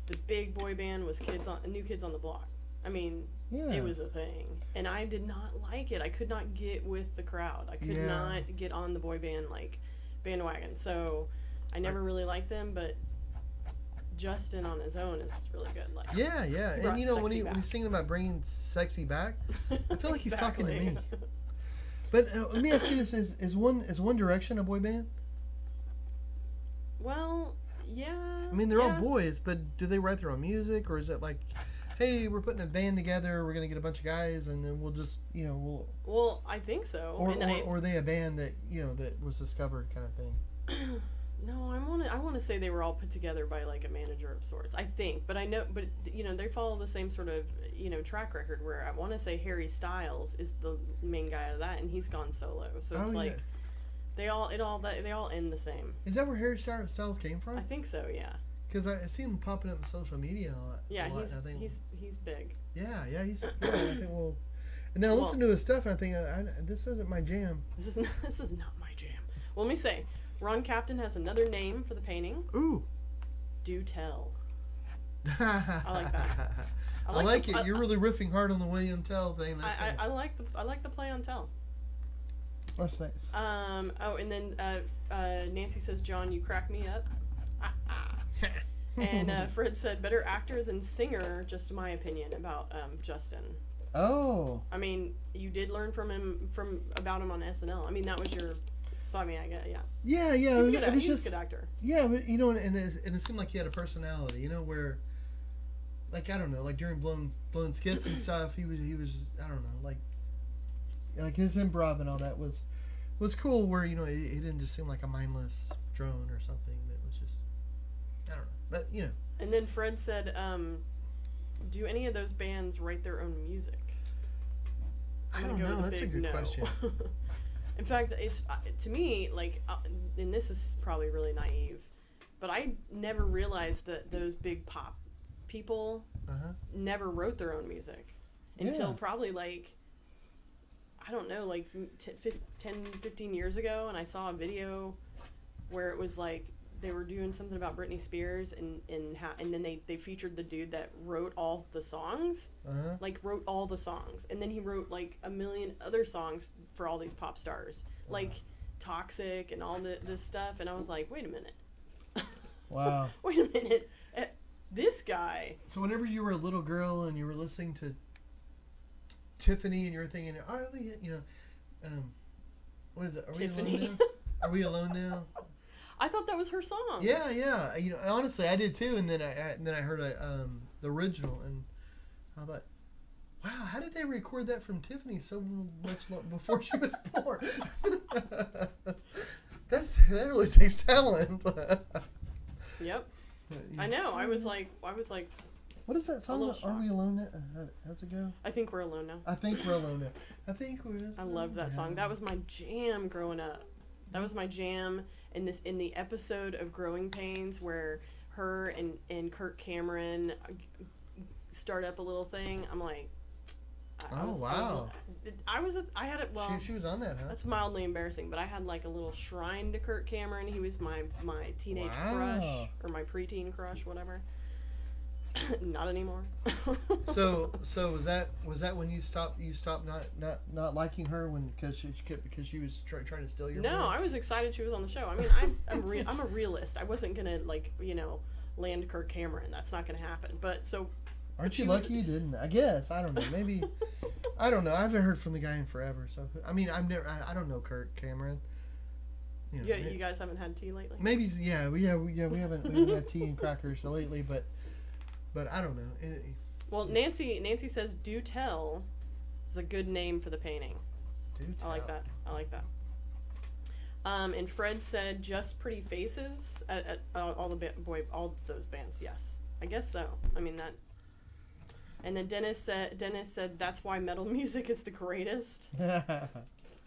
the big boy band was kids on New Kids on the Block. I mean, yeah. it was a thing, and I did not like it. I could not get with the crowd. I could Yeah. not get on the boy band like bandwagon. So I never really liked them, but Justin on his own is really good. Like Yeah, yeah, and you know when he when he's singing about bringing sexy back, I feel like he's talking to me. But uh, let me ask you this: Is is one is One Direction a boy band? well, yeah. I mean, they're yeah. all boys, but do they write their own music, or is it like? hey, we're putting a band together. We're gonna get a bunch of guys, and then we'll just, you know, we'll Well, I think so. or or, I, or they a band that you know that was discovered kind of thing. no, I want to. I want to say they were all put together by like a manager of sorts. I think, but I know, but you know, they follow the same sort of you know track record. Where I want to say Harry Styles is the main guy of that, and he's gone solo. So it's Oh, yeah. like they all it all they all end the same. Is that where Harry Star- Styles came from? I from? think so. Yeah. Because I, I see him popping up on social media a lot. Yeah. a lot, He's I think, he's he's big. yeah, yeah, he's. Yeah, I think we'll. And then I Well- listen to his stuff, and I think I, I, this isn't my jam. This is not, this is not my jam. Well, let me say, Ron Captain has another name for the painting. Ooh. Do tell. I like that. I like like, the- it. I- You're really riffing hard on the William Tell thing. That's I, nice. I, I like the I like the play on tell. That's nice. Um. Oh, and then uh, uh, Nancy says, "John, you crack me up." And uh, Fred said, "Better actor than singer." Just my opinion about um, Justin. oh. I mean, you did learn from him from about him on SNL. I mean, that was your. So I mean, I get yeah. Yeah, yeah. He's a good. it was he's just a good actor. yeah, but you know, and, and, it, and it seemed like he had a personality. You know, where like I don't know, like during blown blown skits and stuff, he was he was I don't know, like like his improv and all that was was cool. Where you know, it, it didn't just seem like a mindless drone or something that was just I don't know, but you know. And then Fred said, um, "Do any of those bands write their own music?" I I'm don't know. That's a good no. question. In fact, it's uh, to me like, uh, and this is probably really naive, but I never realized that those big pop people Uh huh. never wrote their own music until Yeah. probably like I don't know, like t- fif- 10, 15 years ago, and I saw a video where it was like they were doing something about Britney Spears, and and how, and then they they featured the dude that wrote all the songs, Uh huh. like wrote all the songs, and then he wrote like a million other songs for all these pop stars, like Toxic and all the, this stuff, and I was like, wait a minute, Wow. wait a minute, Eh, this guy. So whenever you were a little girl and you were listening to T- Tiffany and you were thinking, are we, you know, um, what is it? Are we alone now? Are we alone now? I thought that was her song. Yeah, yeah. You know, honestly, I did too. And then I, I and then I heard a, um, the original, and I thought, wow, how did they record that from Tiffany so much before she was born? That's that really takes talent. Yep. I know. I was like, I was like, What is that song? Are we alone now? How- How's it go? I think we're alone now. I think we're alone now. I think we're. I loved that song. That was my jam growing up. That was my jam in this in the episode of Growing Pains where her and and Kirk Cameron uh, start up a little thing. I'm like, I, I Oh, was, wow. I was, I was a, I had it. Well, she, she was on that, huh? that's mildly embarrassing, but I had like a little shrine to Kirk Cameron. He was my my teenage crush or my preteen crush, whatever. Not anymore. So so was that was that when you stopped you stopped not not not liking her when because she kept because she was try, trying to steal your No? I was excited she was on the show. I mean, I'm I'm, re- I'm a realist. I wasn't gonna like you know land Kirk Cameron. That's not gonna happen. But so aren't you was- lucky you didn't? I guess I don't know. Maybe I don't know. I haven't heard from the guy in forever. So I mean I've never I, I don't know Kirk Cameron. You know, yeah, may- you guys haven't had tea lately. maybe yeah we yeah we, yeah we haven't we haven't had tea and crackers lately, but but I don't know. It- Well, Nancy Nancy says "Do Tell" is a good name for the painting. do tell. I like that. I like that. Um, and Fred said "Just Pretty Faces." At, at, all the ba- boy, all those bands. Yes, I guess so. I mean that. And then Dennis said Dennis said that's why metal music is the greatest.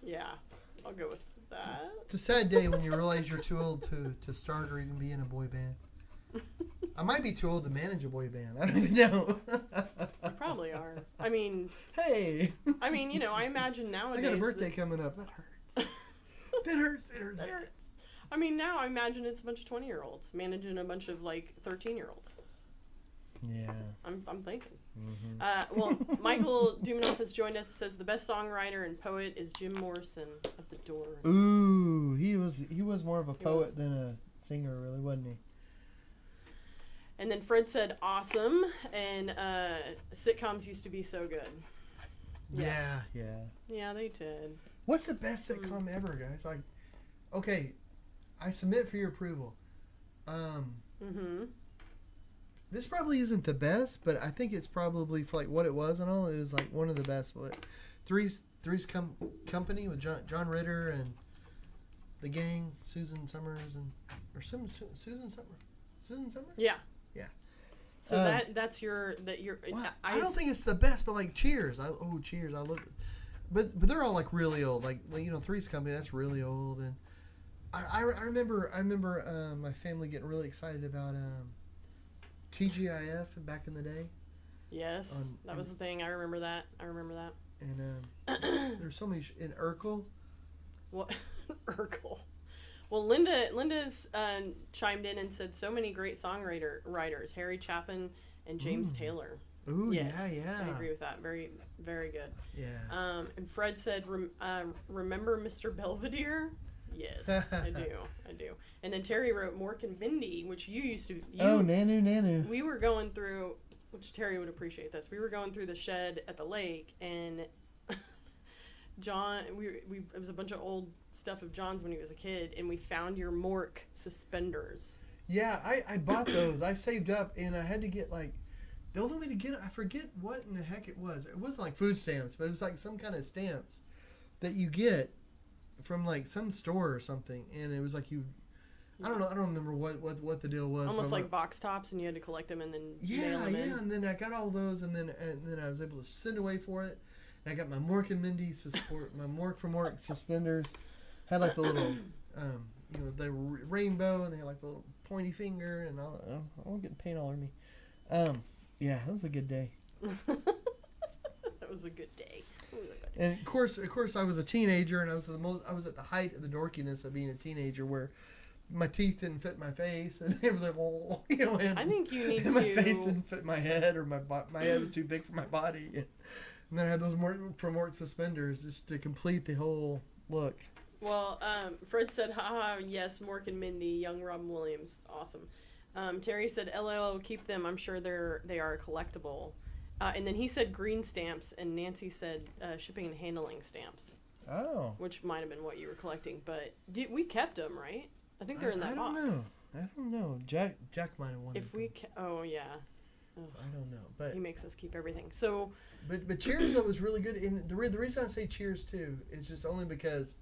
Yeah, I'll go with that. It's a sad day when you realize you're too old to, to start or even be in a boy band. I might be too old to manage a boy band. I don't even know. You probably are. I mean, hey, I mean, you know, I imagine nowadays. I got a birthday coming up. That hurts. that hurts. It hurts. that hurts. I mean, now I imagine it's a bunch of twenty-year-olds managing a bunch of like thirteen-year-olds. Yeah. I'm, I'm thinking. Mm-hmm. Uh, well, Michael Dumanos has joined us. Says the best songwriter and poet is Jim Morrison of the Doors. Ooh, he was he was more of a He poet was. than a singer, really, wasn't he? And then Fred said awesome, and uh, sitcoms used to be so good. Yes. Yeah. Yeah. Yeah, they did. What's the best sitcom ever, guys? Like, okay, I submit for your approval. Um, Mm-hmm. This probably isn't the best, but I think it's probably for like what it was and all. It was like one of the best. But Three's Three's com- Company with John John Ritter and the gang, Susan Somers and or Sim, Su- Susan Somers, Susan Somers. Yeah. Yeah. So Um, that that's your that your Well, I, I, don't think it's the best, but like Cheers, I oh Cheers, I look, but but they're all like really old. Like, like you know, Three's Company, that's really old, and I, I, I remember I remember um, my family getting really excited about um, TGIF back in the day, yes on- that was the thing. I remember that. I remember that. and um, there's so many sh- in Urkel. What Urkel. Well, Linda Linda's uh, chimed in and said so many great songwriter writers, Harry Chapin and James Ooh. Taylor. Ooh yes, yeah yeah I agree with that. Very very good. yeah. Um, and Fred said, Rem- uh, "Remember Mr. Belvedere?" Yes, I do. I do. And then Terry wrote Mork and Mindy, which you used to. You, oh Nanu Nanu. we were going through, which Terry would appreciate this. We were going through the shed at the lake, and John, we, we it was a bunch of old stuff of John's when he was a kid, and we found your Mork suspenders. Yeah, I, I bought those. I saved up and I had to get like the only way to get it. I forget what in the heck it was. It wasn't like food stamps, but it was like some kind of stamps that you get from like some store or something. And it was like you, I don't know, I don't remember what what, what the deal was. Almost like box tops, and you had to collect them and then yeah, yeah. in. And then I got all those, and then and then I was able to send away for it. And I got my Mork and Mindy support, my Mork from Mork suspenders. Had like the little, um, you know, the r- rainbow, and they had like the little pointy finger, and all. Oh, I won't get paint all over me. Um, yeah, that was a good day. that was a good day. Good. And of course, of course, I was a teenager, and I was the most. I was at the height of the dorkiness of being a teenager, where my teeth didn't fit my face, and it was like, oh, you know, and, I think you need and my to. face didn't fit my head, or my my head was too big for my body, and, and then I had those more from Mort suspenders just to complete the whole look. Well, um, Fred said, haha, yes, Mork and Mindy, young Robin Williams, awesome. Um, Terry said, LOL, keep them. I'm sure they're they are collectible. Uh, and then he said green stamps, and Nancy said uh, shipping and handling stamps, Oh, which might have been what you were collecting. But did, we kept them, right? I think they're in I, that I don't box. know. I don't know. Jack Jack might have wanted. If we, ca- oh yeah, so I don't know, but he makes us keep everything. So But but Cheers though was really good, and the re- the reason I say Cheers too is just only because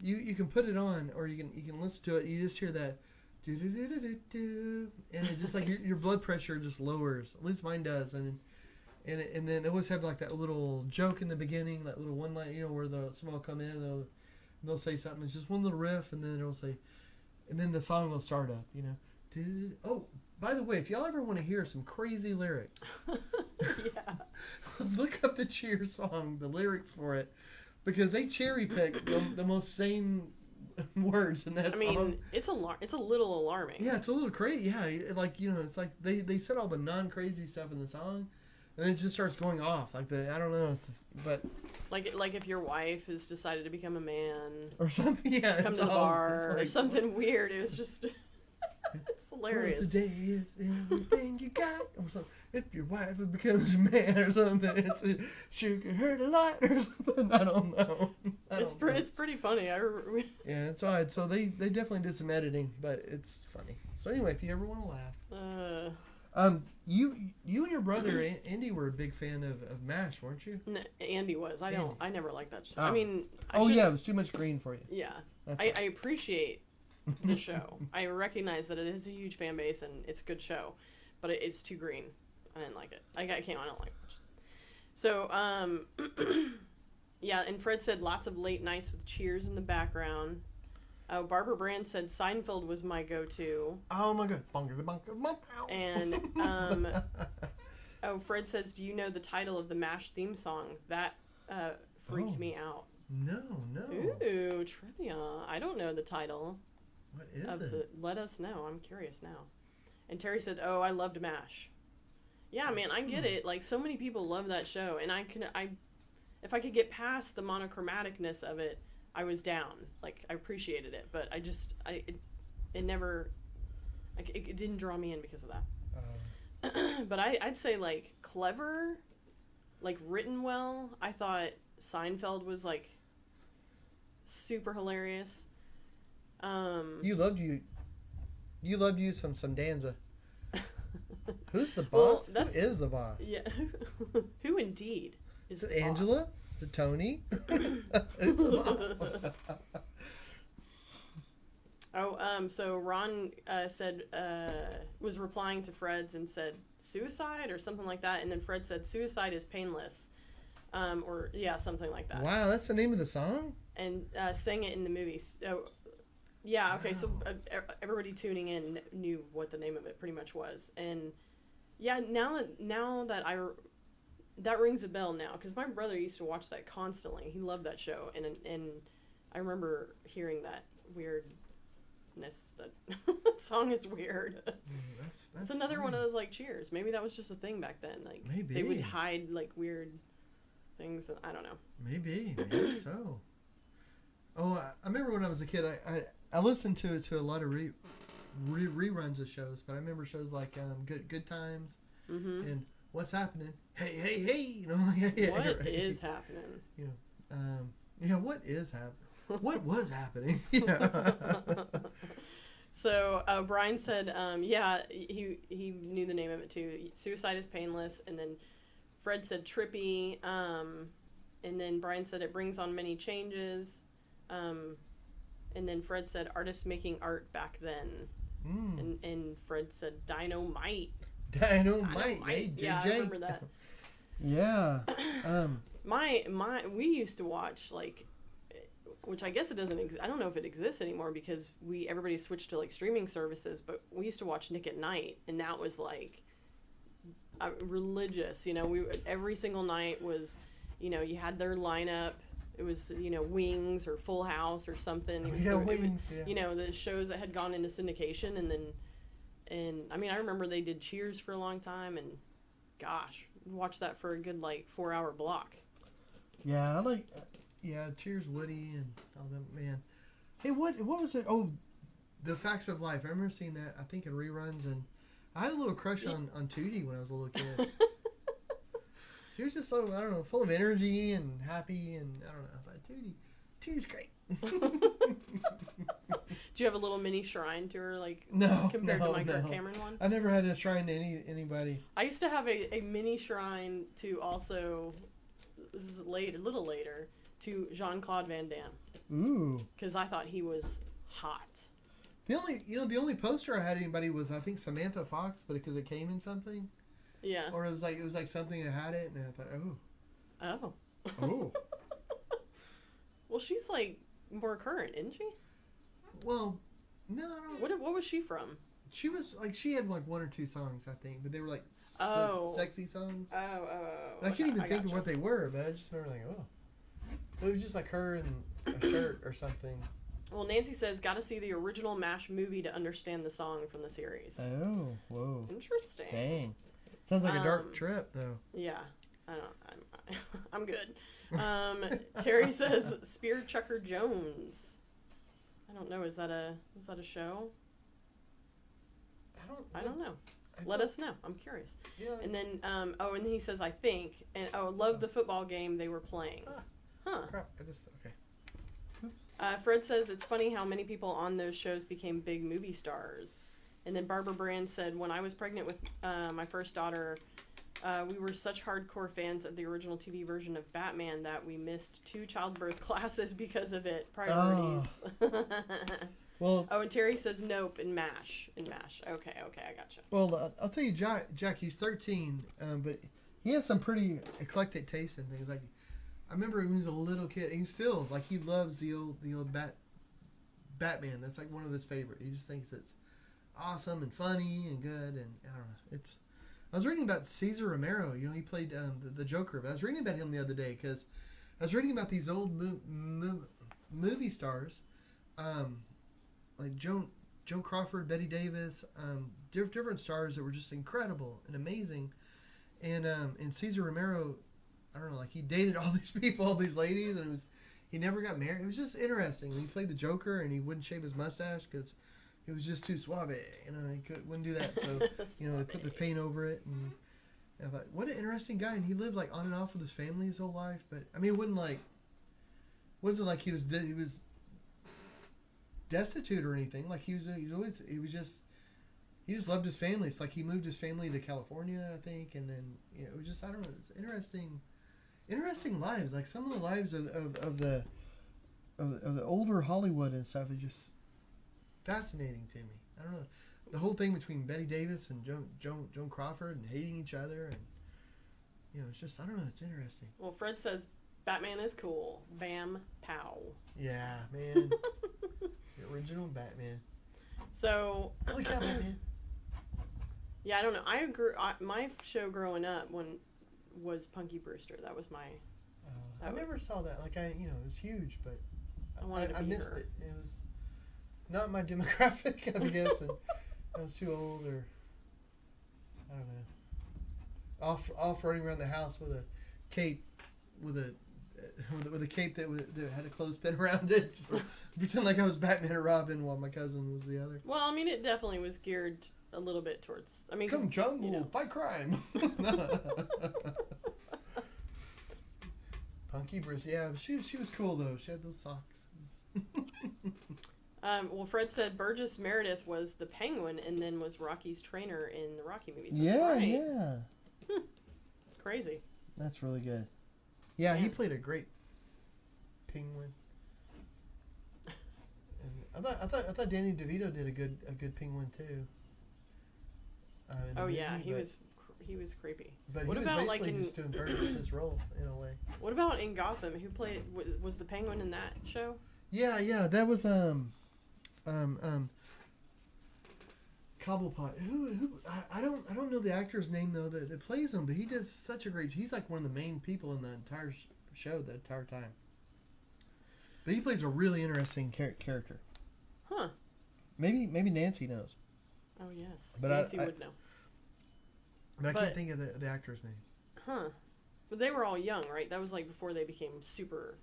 you you can put it on or you can you can listen to it. You just hear that do do do do do do, and it just like your, your blood pressure just lowers. At least mine does, and and and then they always have like that little joke in the beginning, that little one line, you know, where the someone will come in and they'll they'll say something. It's just one little riff, and then it'll say, and then the song will start up. You know, oh. By the way, if y'all ever want to hear some crazy lyrics, yeah, look up the cheer song, the lyrics for it, because they cherry pick the, the most sane words in that I mean, song. it's alar- It's a little alarming. Yeah, it's a little crazy. Yeah, it- like you know, it's like they they said all the non crazy stuff in the song, and then it just starts going off like the I don't know, it's, but Like like if your wife has decided to become a man, or something. Yeah, come it's to the all- bar it's or like, something weird. It was just it's Well, hilarious. today is everything you got, or something. If your wife becomes a man, or something, it's a, she could hurt a lot, or something. I don't know. I It's don't pre- know. it's pretty funny. I re- Yeah, it's odd. So they they definitely did some editing, but it's funny. So anyway, if you ever want to laugh, uh, um, you you and your brother Andy were a big fan of, of Mash, weren't you? n- Andy was. I don't. Andy. I never liked that show. Oh. I mean, I oh yeah, it was too much green for you. yeah. That's I, right. I appreciate the show. I recognize that it is a huge fan base and it's a good show, but it, it's too green. I didn't like it. I, I can't. I don't like it. So, um, yeah. And Fred said lots of late nights with Cheers in the background. Oh, Barbara Brand said Seinfeld was my go-to. oh my god, bunker bunker bunker. And um, oh, Fred says, "Do you know the title of the Mash theme song?" That uh, freaked Oh. me out. no, no. Ooh, trivia! I don't know the title What is it? the. Let us know. I'm curious now. And Terry said, "Oh, I loved Mash." Yeah, man, I Hmm. get it. Like so many people love that show, and I can I, if I could get past the monochromaticness of it, I was down. Like I appreciated it, but I just I it, it never. Like, it, it didn't draw me in because of that. Uh, but I, I'd say like clever, like written well. I thought Seinfeld was like super hilarious. Um, you loved you. You loved you some some Danza. Who's the boss? that's- Who is the boss? Yeah. Who indeed Is is it? Angela? Is it Tony? Boss? Oh, um, so Ron uh, said uh, was replying to Fred's and said suicide or something like that, and then Fred said suicide is painless, um, or yeah, something like that, wow, that's the name of the song. and uh, sang it in the movie. So, yeah, okay, so uh, everybody tuning in knew what the name of it pretty much was, and yeah, now that now that I that rings a bell now because my brother used to watch that constantly. He loved that show, and and I remember hearing that weirdness. That song is weird. Mm, That's, that's It's another one of those like Cheers. Maybe that was just a thing back then. Like they would hide like weird things. I don't know. Maybe, maybe so. Oh, I, I remember when I was a kid, I, I, I listened to to a lot of re, re, reruns of shows, but I remember shows like um, Good Good Times hmm and What's Happening. Hey, hey, hey! You know, like, yeah, What right. is happening? You know, um, yeah. What is happening? what was happening? Yeah. So uh, Brian said, um, yeah, he he knew the name of it too. Suicide is painless, and then Fred said trippy, um, and then Brian said it brings on many changes, um, and then Fred said artists making art back then, mm. and and Fred said dynamite. Dynamite, hey, Dynamite. Yeah, I remember that. Yeah. Um, My my, we used to watch like, which I guess it doesn't. Ex- I don't know if it exists anymore because we everybody switched to like streaming services. But we used to watch Nick at Night, and that was like, uh, religious. You know, we every single night was, you know, you had their lineup. It was you know Wings or Full House or something. It was yeah, sort of- it was- wings. Yeah. you know the shows that had gone into syndication and then and i mean i remember they did cheers for a long time and gosh watch that for a good like four hour block Yeah, I like. Yeah, Cheers, Woody, and all them. Man, hey, what what was it? Oh, the Facts of Life. I remember seeing that. I think in reruns, and I had a little crush on on Tootie when I was a little kid. she was just so I don't know, full of energy and happy, and I don't know. I thought Tootie, Tootie's great. do you have a little mini shrine to her like No, compared no, to my Kirk cameron one? I never had a shrine to any anybody. i used to have a, a mini shrine to also this is later a little later to jean-claude van damme. Ooh. because i thought he was hot. The only you know the only poster I had anybody was I think Samantha Fox, but because it came in something, yeah. Or it was like it was like something that had it, and I thought, oh, oh. Oh. well she's like more current isn't she Well, no, I don't. what, what was she from She was like she had like one or two songs, I think, but they were like se- Oh. sexy songs. oh oh, oh And I can't even think of what they were, but I just remember like, oh, it was just like her in a shirt or something. Well, Nancy says, got to see the original MASH movie to understand the song from the series. Oh, whoa, Interesting. dang! Sounds like a Um, dark trip, though. Yeah, I don't. I'm, I'm good. Um, Terry says Spear Chucker Jones. I don't know. Is that a is that a show? I don't. I don't know. Let us know. I'm curious. Yeah. And then um, oh, and he says I think and oh, love the football game they were playing. Ah. Huh. crap. I just okay. Uh, Fred says it's funny how many people on those shows became big movie stars. And then Barbara Brand said, when I was pregnant with uh, my first daughter, uh, we were such hardcore fans of the original TV version of Batman that we missed two childbirth classes because of it. Priorities. Well, oh, and Terry says nope in MASH. In MASH. Okay, okay, I gotcha. well, uh, I'll tell you, Jack. Jack, he's thirteen, um, but he has some pretty eclectic taste in things. Like, I remember when he was a little kid. He's still like he loves the old the old Bat Batman. That's like one of his favorite. He just thinks it's awesome and funny and good. And I don't know. It's. I was reading about Cesar Romero. You know, he played um, the, the Joker. But I was reading about him the other day because I was reading about these old mo- mo- movie stars, um, like Joan Joan Crawford, Bette Davis, um, diff- different stars that were just incredible and amazing. And um, and Cesar Romero, I don't know, like he dated all these people, all these ladies, and it was he never got married. It was just interesting. He played the Joker, and he wouldn't shave his mustache because it was just too suave. You know, he could, wouldn't do that. So you know, they put the paint over it, and, and I thought, what an interesting guy. And he lived like on and off with his family his whole life. But I mean, it wasn't like wasn't like he was he was destitute or anything. Like he was he was always he was just he just loved his family. It's like he moved his family to California, I think, and then you know, it was just I don't know. It's interesting, interesting lives. Like some of the lives of of, of the of, the- of the older Hollywood and stuff is just fascinating to me. I don't know the whole thing between Bette Davis and Joan Joan Joan Crawford and hating each other and you know it's just I don't know. It's interesting. Well, Fred says Batman is cool. Bam, pow. Yeah, man. the original Batman. So Holy cow, Batman. yeah, I don't know. I grew I, my show growing up when was Punky Brewster. That was my. Uh, I never saw that. Like I, you know, it was huge, but I I, I, missed her. it. It was not my demographic, I guess, and I was too old, or I don't know. Off, off running around the house with a cape, with a with a, with a cape that, was, that had a clothespin around it, pretend like I was Batman or Robin, while my cousin was the other. Well, I mean, it definitely was geared a little bit towards. I mean, Come jungle, you know. fight crime. Punky Bruce, yeah, she she was cool though. She had those socks. um, well, Fred said Burgess Meredith was the Penguin, and then was Rocky's trainer in the Rocky movies. That's yeah, right. yeah. Crazy. That's really good. Yeah, he played a great penguin. And I thought I thought I thought Danny DeVito did a good a good penguin too. Uh, Oh yeah, movie, he was cr- he was creepy. But what he was about, like, in- just doing Burgess's role in a way. What about in Gotham? Who played was, was the Penguin in that show? Yeah, yeah, that was um, um, um. Cobblepot. Who? Who? I, I don't. I don't know the actor's name though that, that plays him, but he does such a great. He's like one of the main people in the entire show the entire time. But he plays a really interesting char- character. Huh? Maybe maybe Nancy knows, Oh yes, But Nancy I- would know. but I can't think of the, the actor's name. Huh? But they were all young, right? That was like before they became super.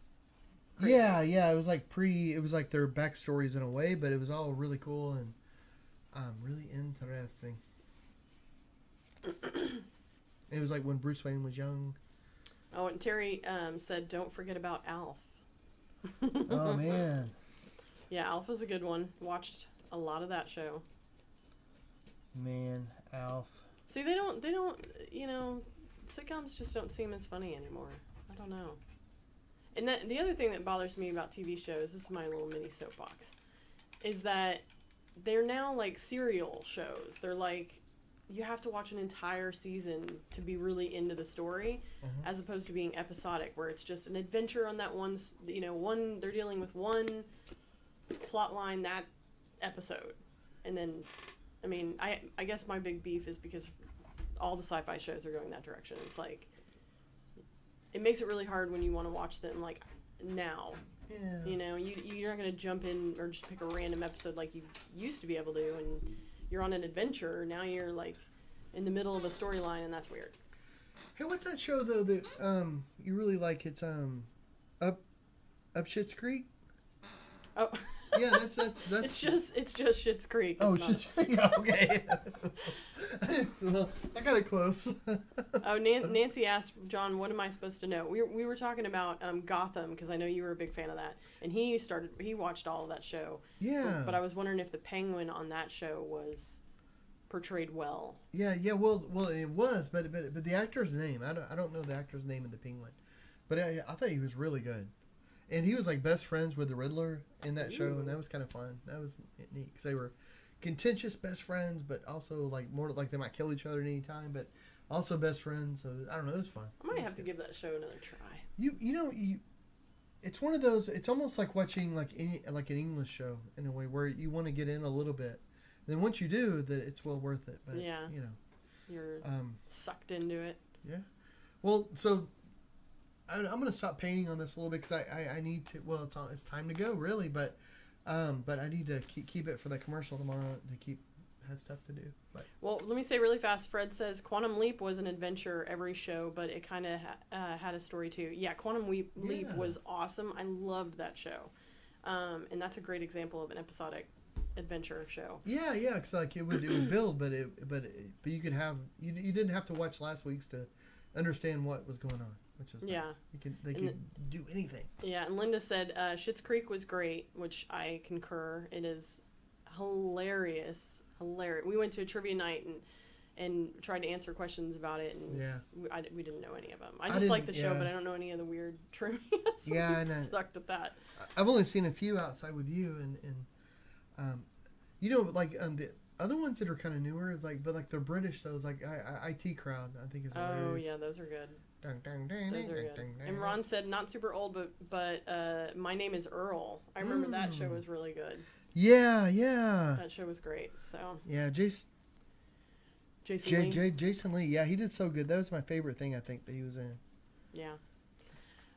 Crazy. Yeah, yeah. It was like pre. It was like their backstories in a way, but it was all really cool and um, really interesting. it was like when Bruce Wayne was young. Oh, and Terry um, said, "Don't forget about Alf." Oh man, Yeah, Alf was a good one. Watched a lot of that show. man, Alf. See, they don't, they don't, you know, sitcoms just don't seem as funny anymore. I don't know. And that, the other thing that bothers me about TV shows, this is my little mini soapbox, is that they're now like serial shows. They're like, you have to watch an entire season to be really into the story, Mhm. as opposed to being episodic, where it's just an adventure on that one, you know, one, they're dealing with one plot line that episode. And then, I mean, I, I guess my big beef is because all the sci-fi shows are going that direction. It's like it makes it really hard when you want to watch them like now. Yeah. You know, you you're not gonna jump in or just pick a random episode like you used to be able to, and you're on an adventure. Now you're like in the middle of a storyline, and that's weird. Hey, what's that show though that um you really like? It's um up up Shit's Creek. Oh, Yeah, that's that's that's. it's just it's just Shit's Creek. It's Oh, not- Shit's Creek. Yeah, okay. I got it close. Oh, Nan- Nancy asked John, "What am I supposed to know?" We were, we were talking about um, Gotham because I know you were a big fan of that, and he started he watched all of that show. yeah. But I was wondering if the Penguin on that show was portrayed well. Yeah, yeah. Well, well, it was, but but but the actor's name, I don't, I don't know the actor's name in the Penguin, but I, I thought he was really good, and he was like best friends with the Riddler in that show, Ooh. and that was kind of fun. That was neat because they were contentious best friends, but also like more like they might kill each other at any time, but also best friends. So I don't know, it was fun. I might have to give that show another try. you you know you. It's one of those. It's almost like watching like any like an English show in a way where you want to get in a little bit. And then once you do, that it's well worth it. But Yeah. you know, You're um, sucked into it. Yeah. Well, so I, I'm going to stop painting on this a little bit because I, I, I need to. Well, it's on, it's time to go really, but um, but I need to keep keep it for the commercial tomorrow to keep have stuff to do. But Well, let me say really fast. Fred says Quantum Leap was an adventure every show, but it kind of ha- uh, had a story too. Yeah, Quantum Leap, Leap Yeah. was awesome. I loved that show, um, and that's a great example of an episodic adventure show. yeah, yeah, because like it would it would build, but it but it, but you could have you, you didn't have to watch last week's to understand what was going on, which is Yeah. nice. You could they And could do anything. Yeah, and Linda said uh, Schitt's Creek was great, which I concur. It is hilarious, hilarious. We went to a trivia night and and tried to answer questions about it, and Yeah. we, I, we didn't know any of them. I I just like the show, yeah. but I don't know any of the weird trivia. so Yeah, I we. Sucked at that. I've only seen a few outside with you, and and um, you know, like um, the other ones that are kind of newer, like but like the British, those like I, I, IT crowd, I think is Oh hilarious. yeah, those are good. Dun, dun, dun, Those are good. dun, And. Ron said not super old, but but uh, my name is Earl. I remember that show Mm. was really good. Yeah, yeah, That show was great. So yeah. Jason, Jason J, Lee. J, Jason Lee, yeah, he did so good. That was my favorite thing I think that he was in. Yeah.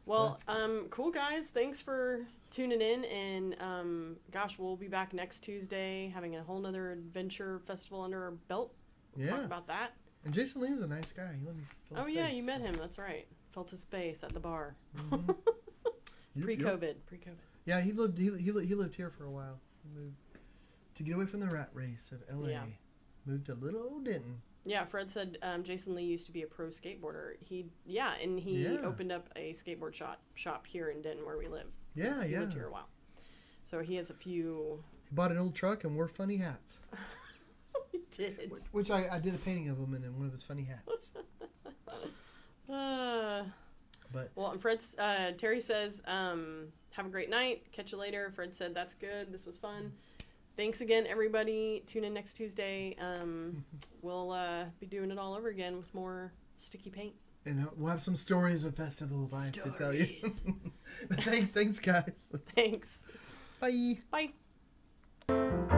Well, that's um, cool guys. Thanks for tuning in, and um, gosh, we'll be back next Tuesday, having a whole nother adventure festival under our belt. We'll Yeah, talk about that. And Jason Lee was a nice guy. He let me. Oh his yeah, face. you met him. That's right. Felt his face at the bar. Mhm. Yep, yep. Pre-COVID. Pre-COVID. Yeah, he lived. He, he, he lived here for a while. He moved to get away from the rat race of L.A. Yeah. Moved to little old Denton. Yeah, Fred said um, Jason Lee used to be a pro skateboarder. He yeah, and he Yeah. opened up a skateboard shop shop here in Denton where we live. Yeah, he yeah. lived here a while. So he has a few. He bought an old truck and wore funny hats, did. which, which I, I did a painting of him in one of his funny hats. Uh, But well, and Fred's uh, Terry says, um, "Have a great night. Catch you later." Fred said, "That's good. This was fun." Thanks again, everybody. Tune in next Tuesday. Um, we'll uh, be doing it all over again with more sticky paint. and uh, we'll have some stories of festival life to tell you. Thanks, thanks, guys. Thanks. Bye. Bye.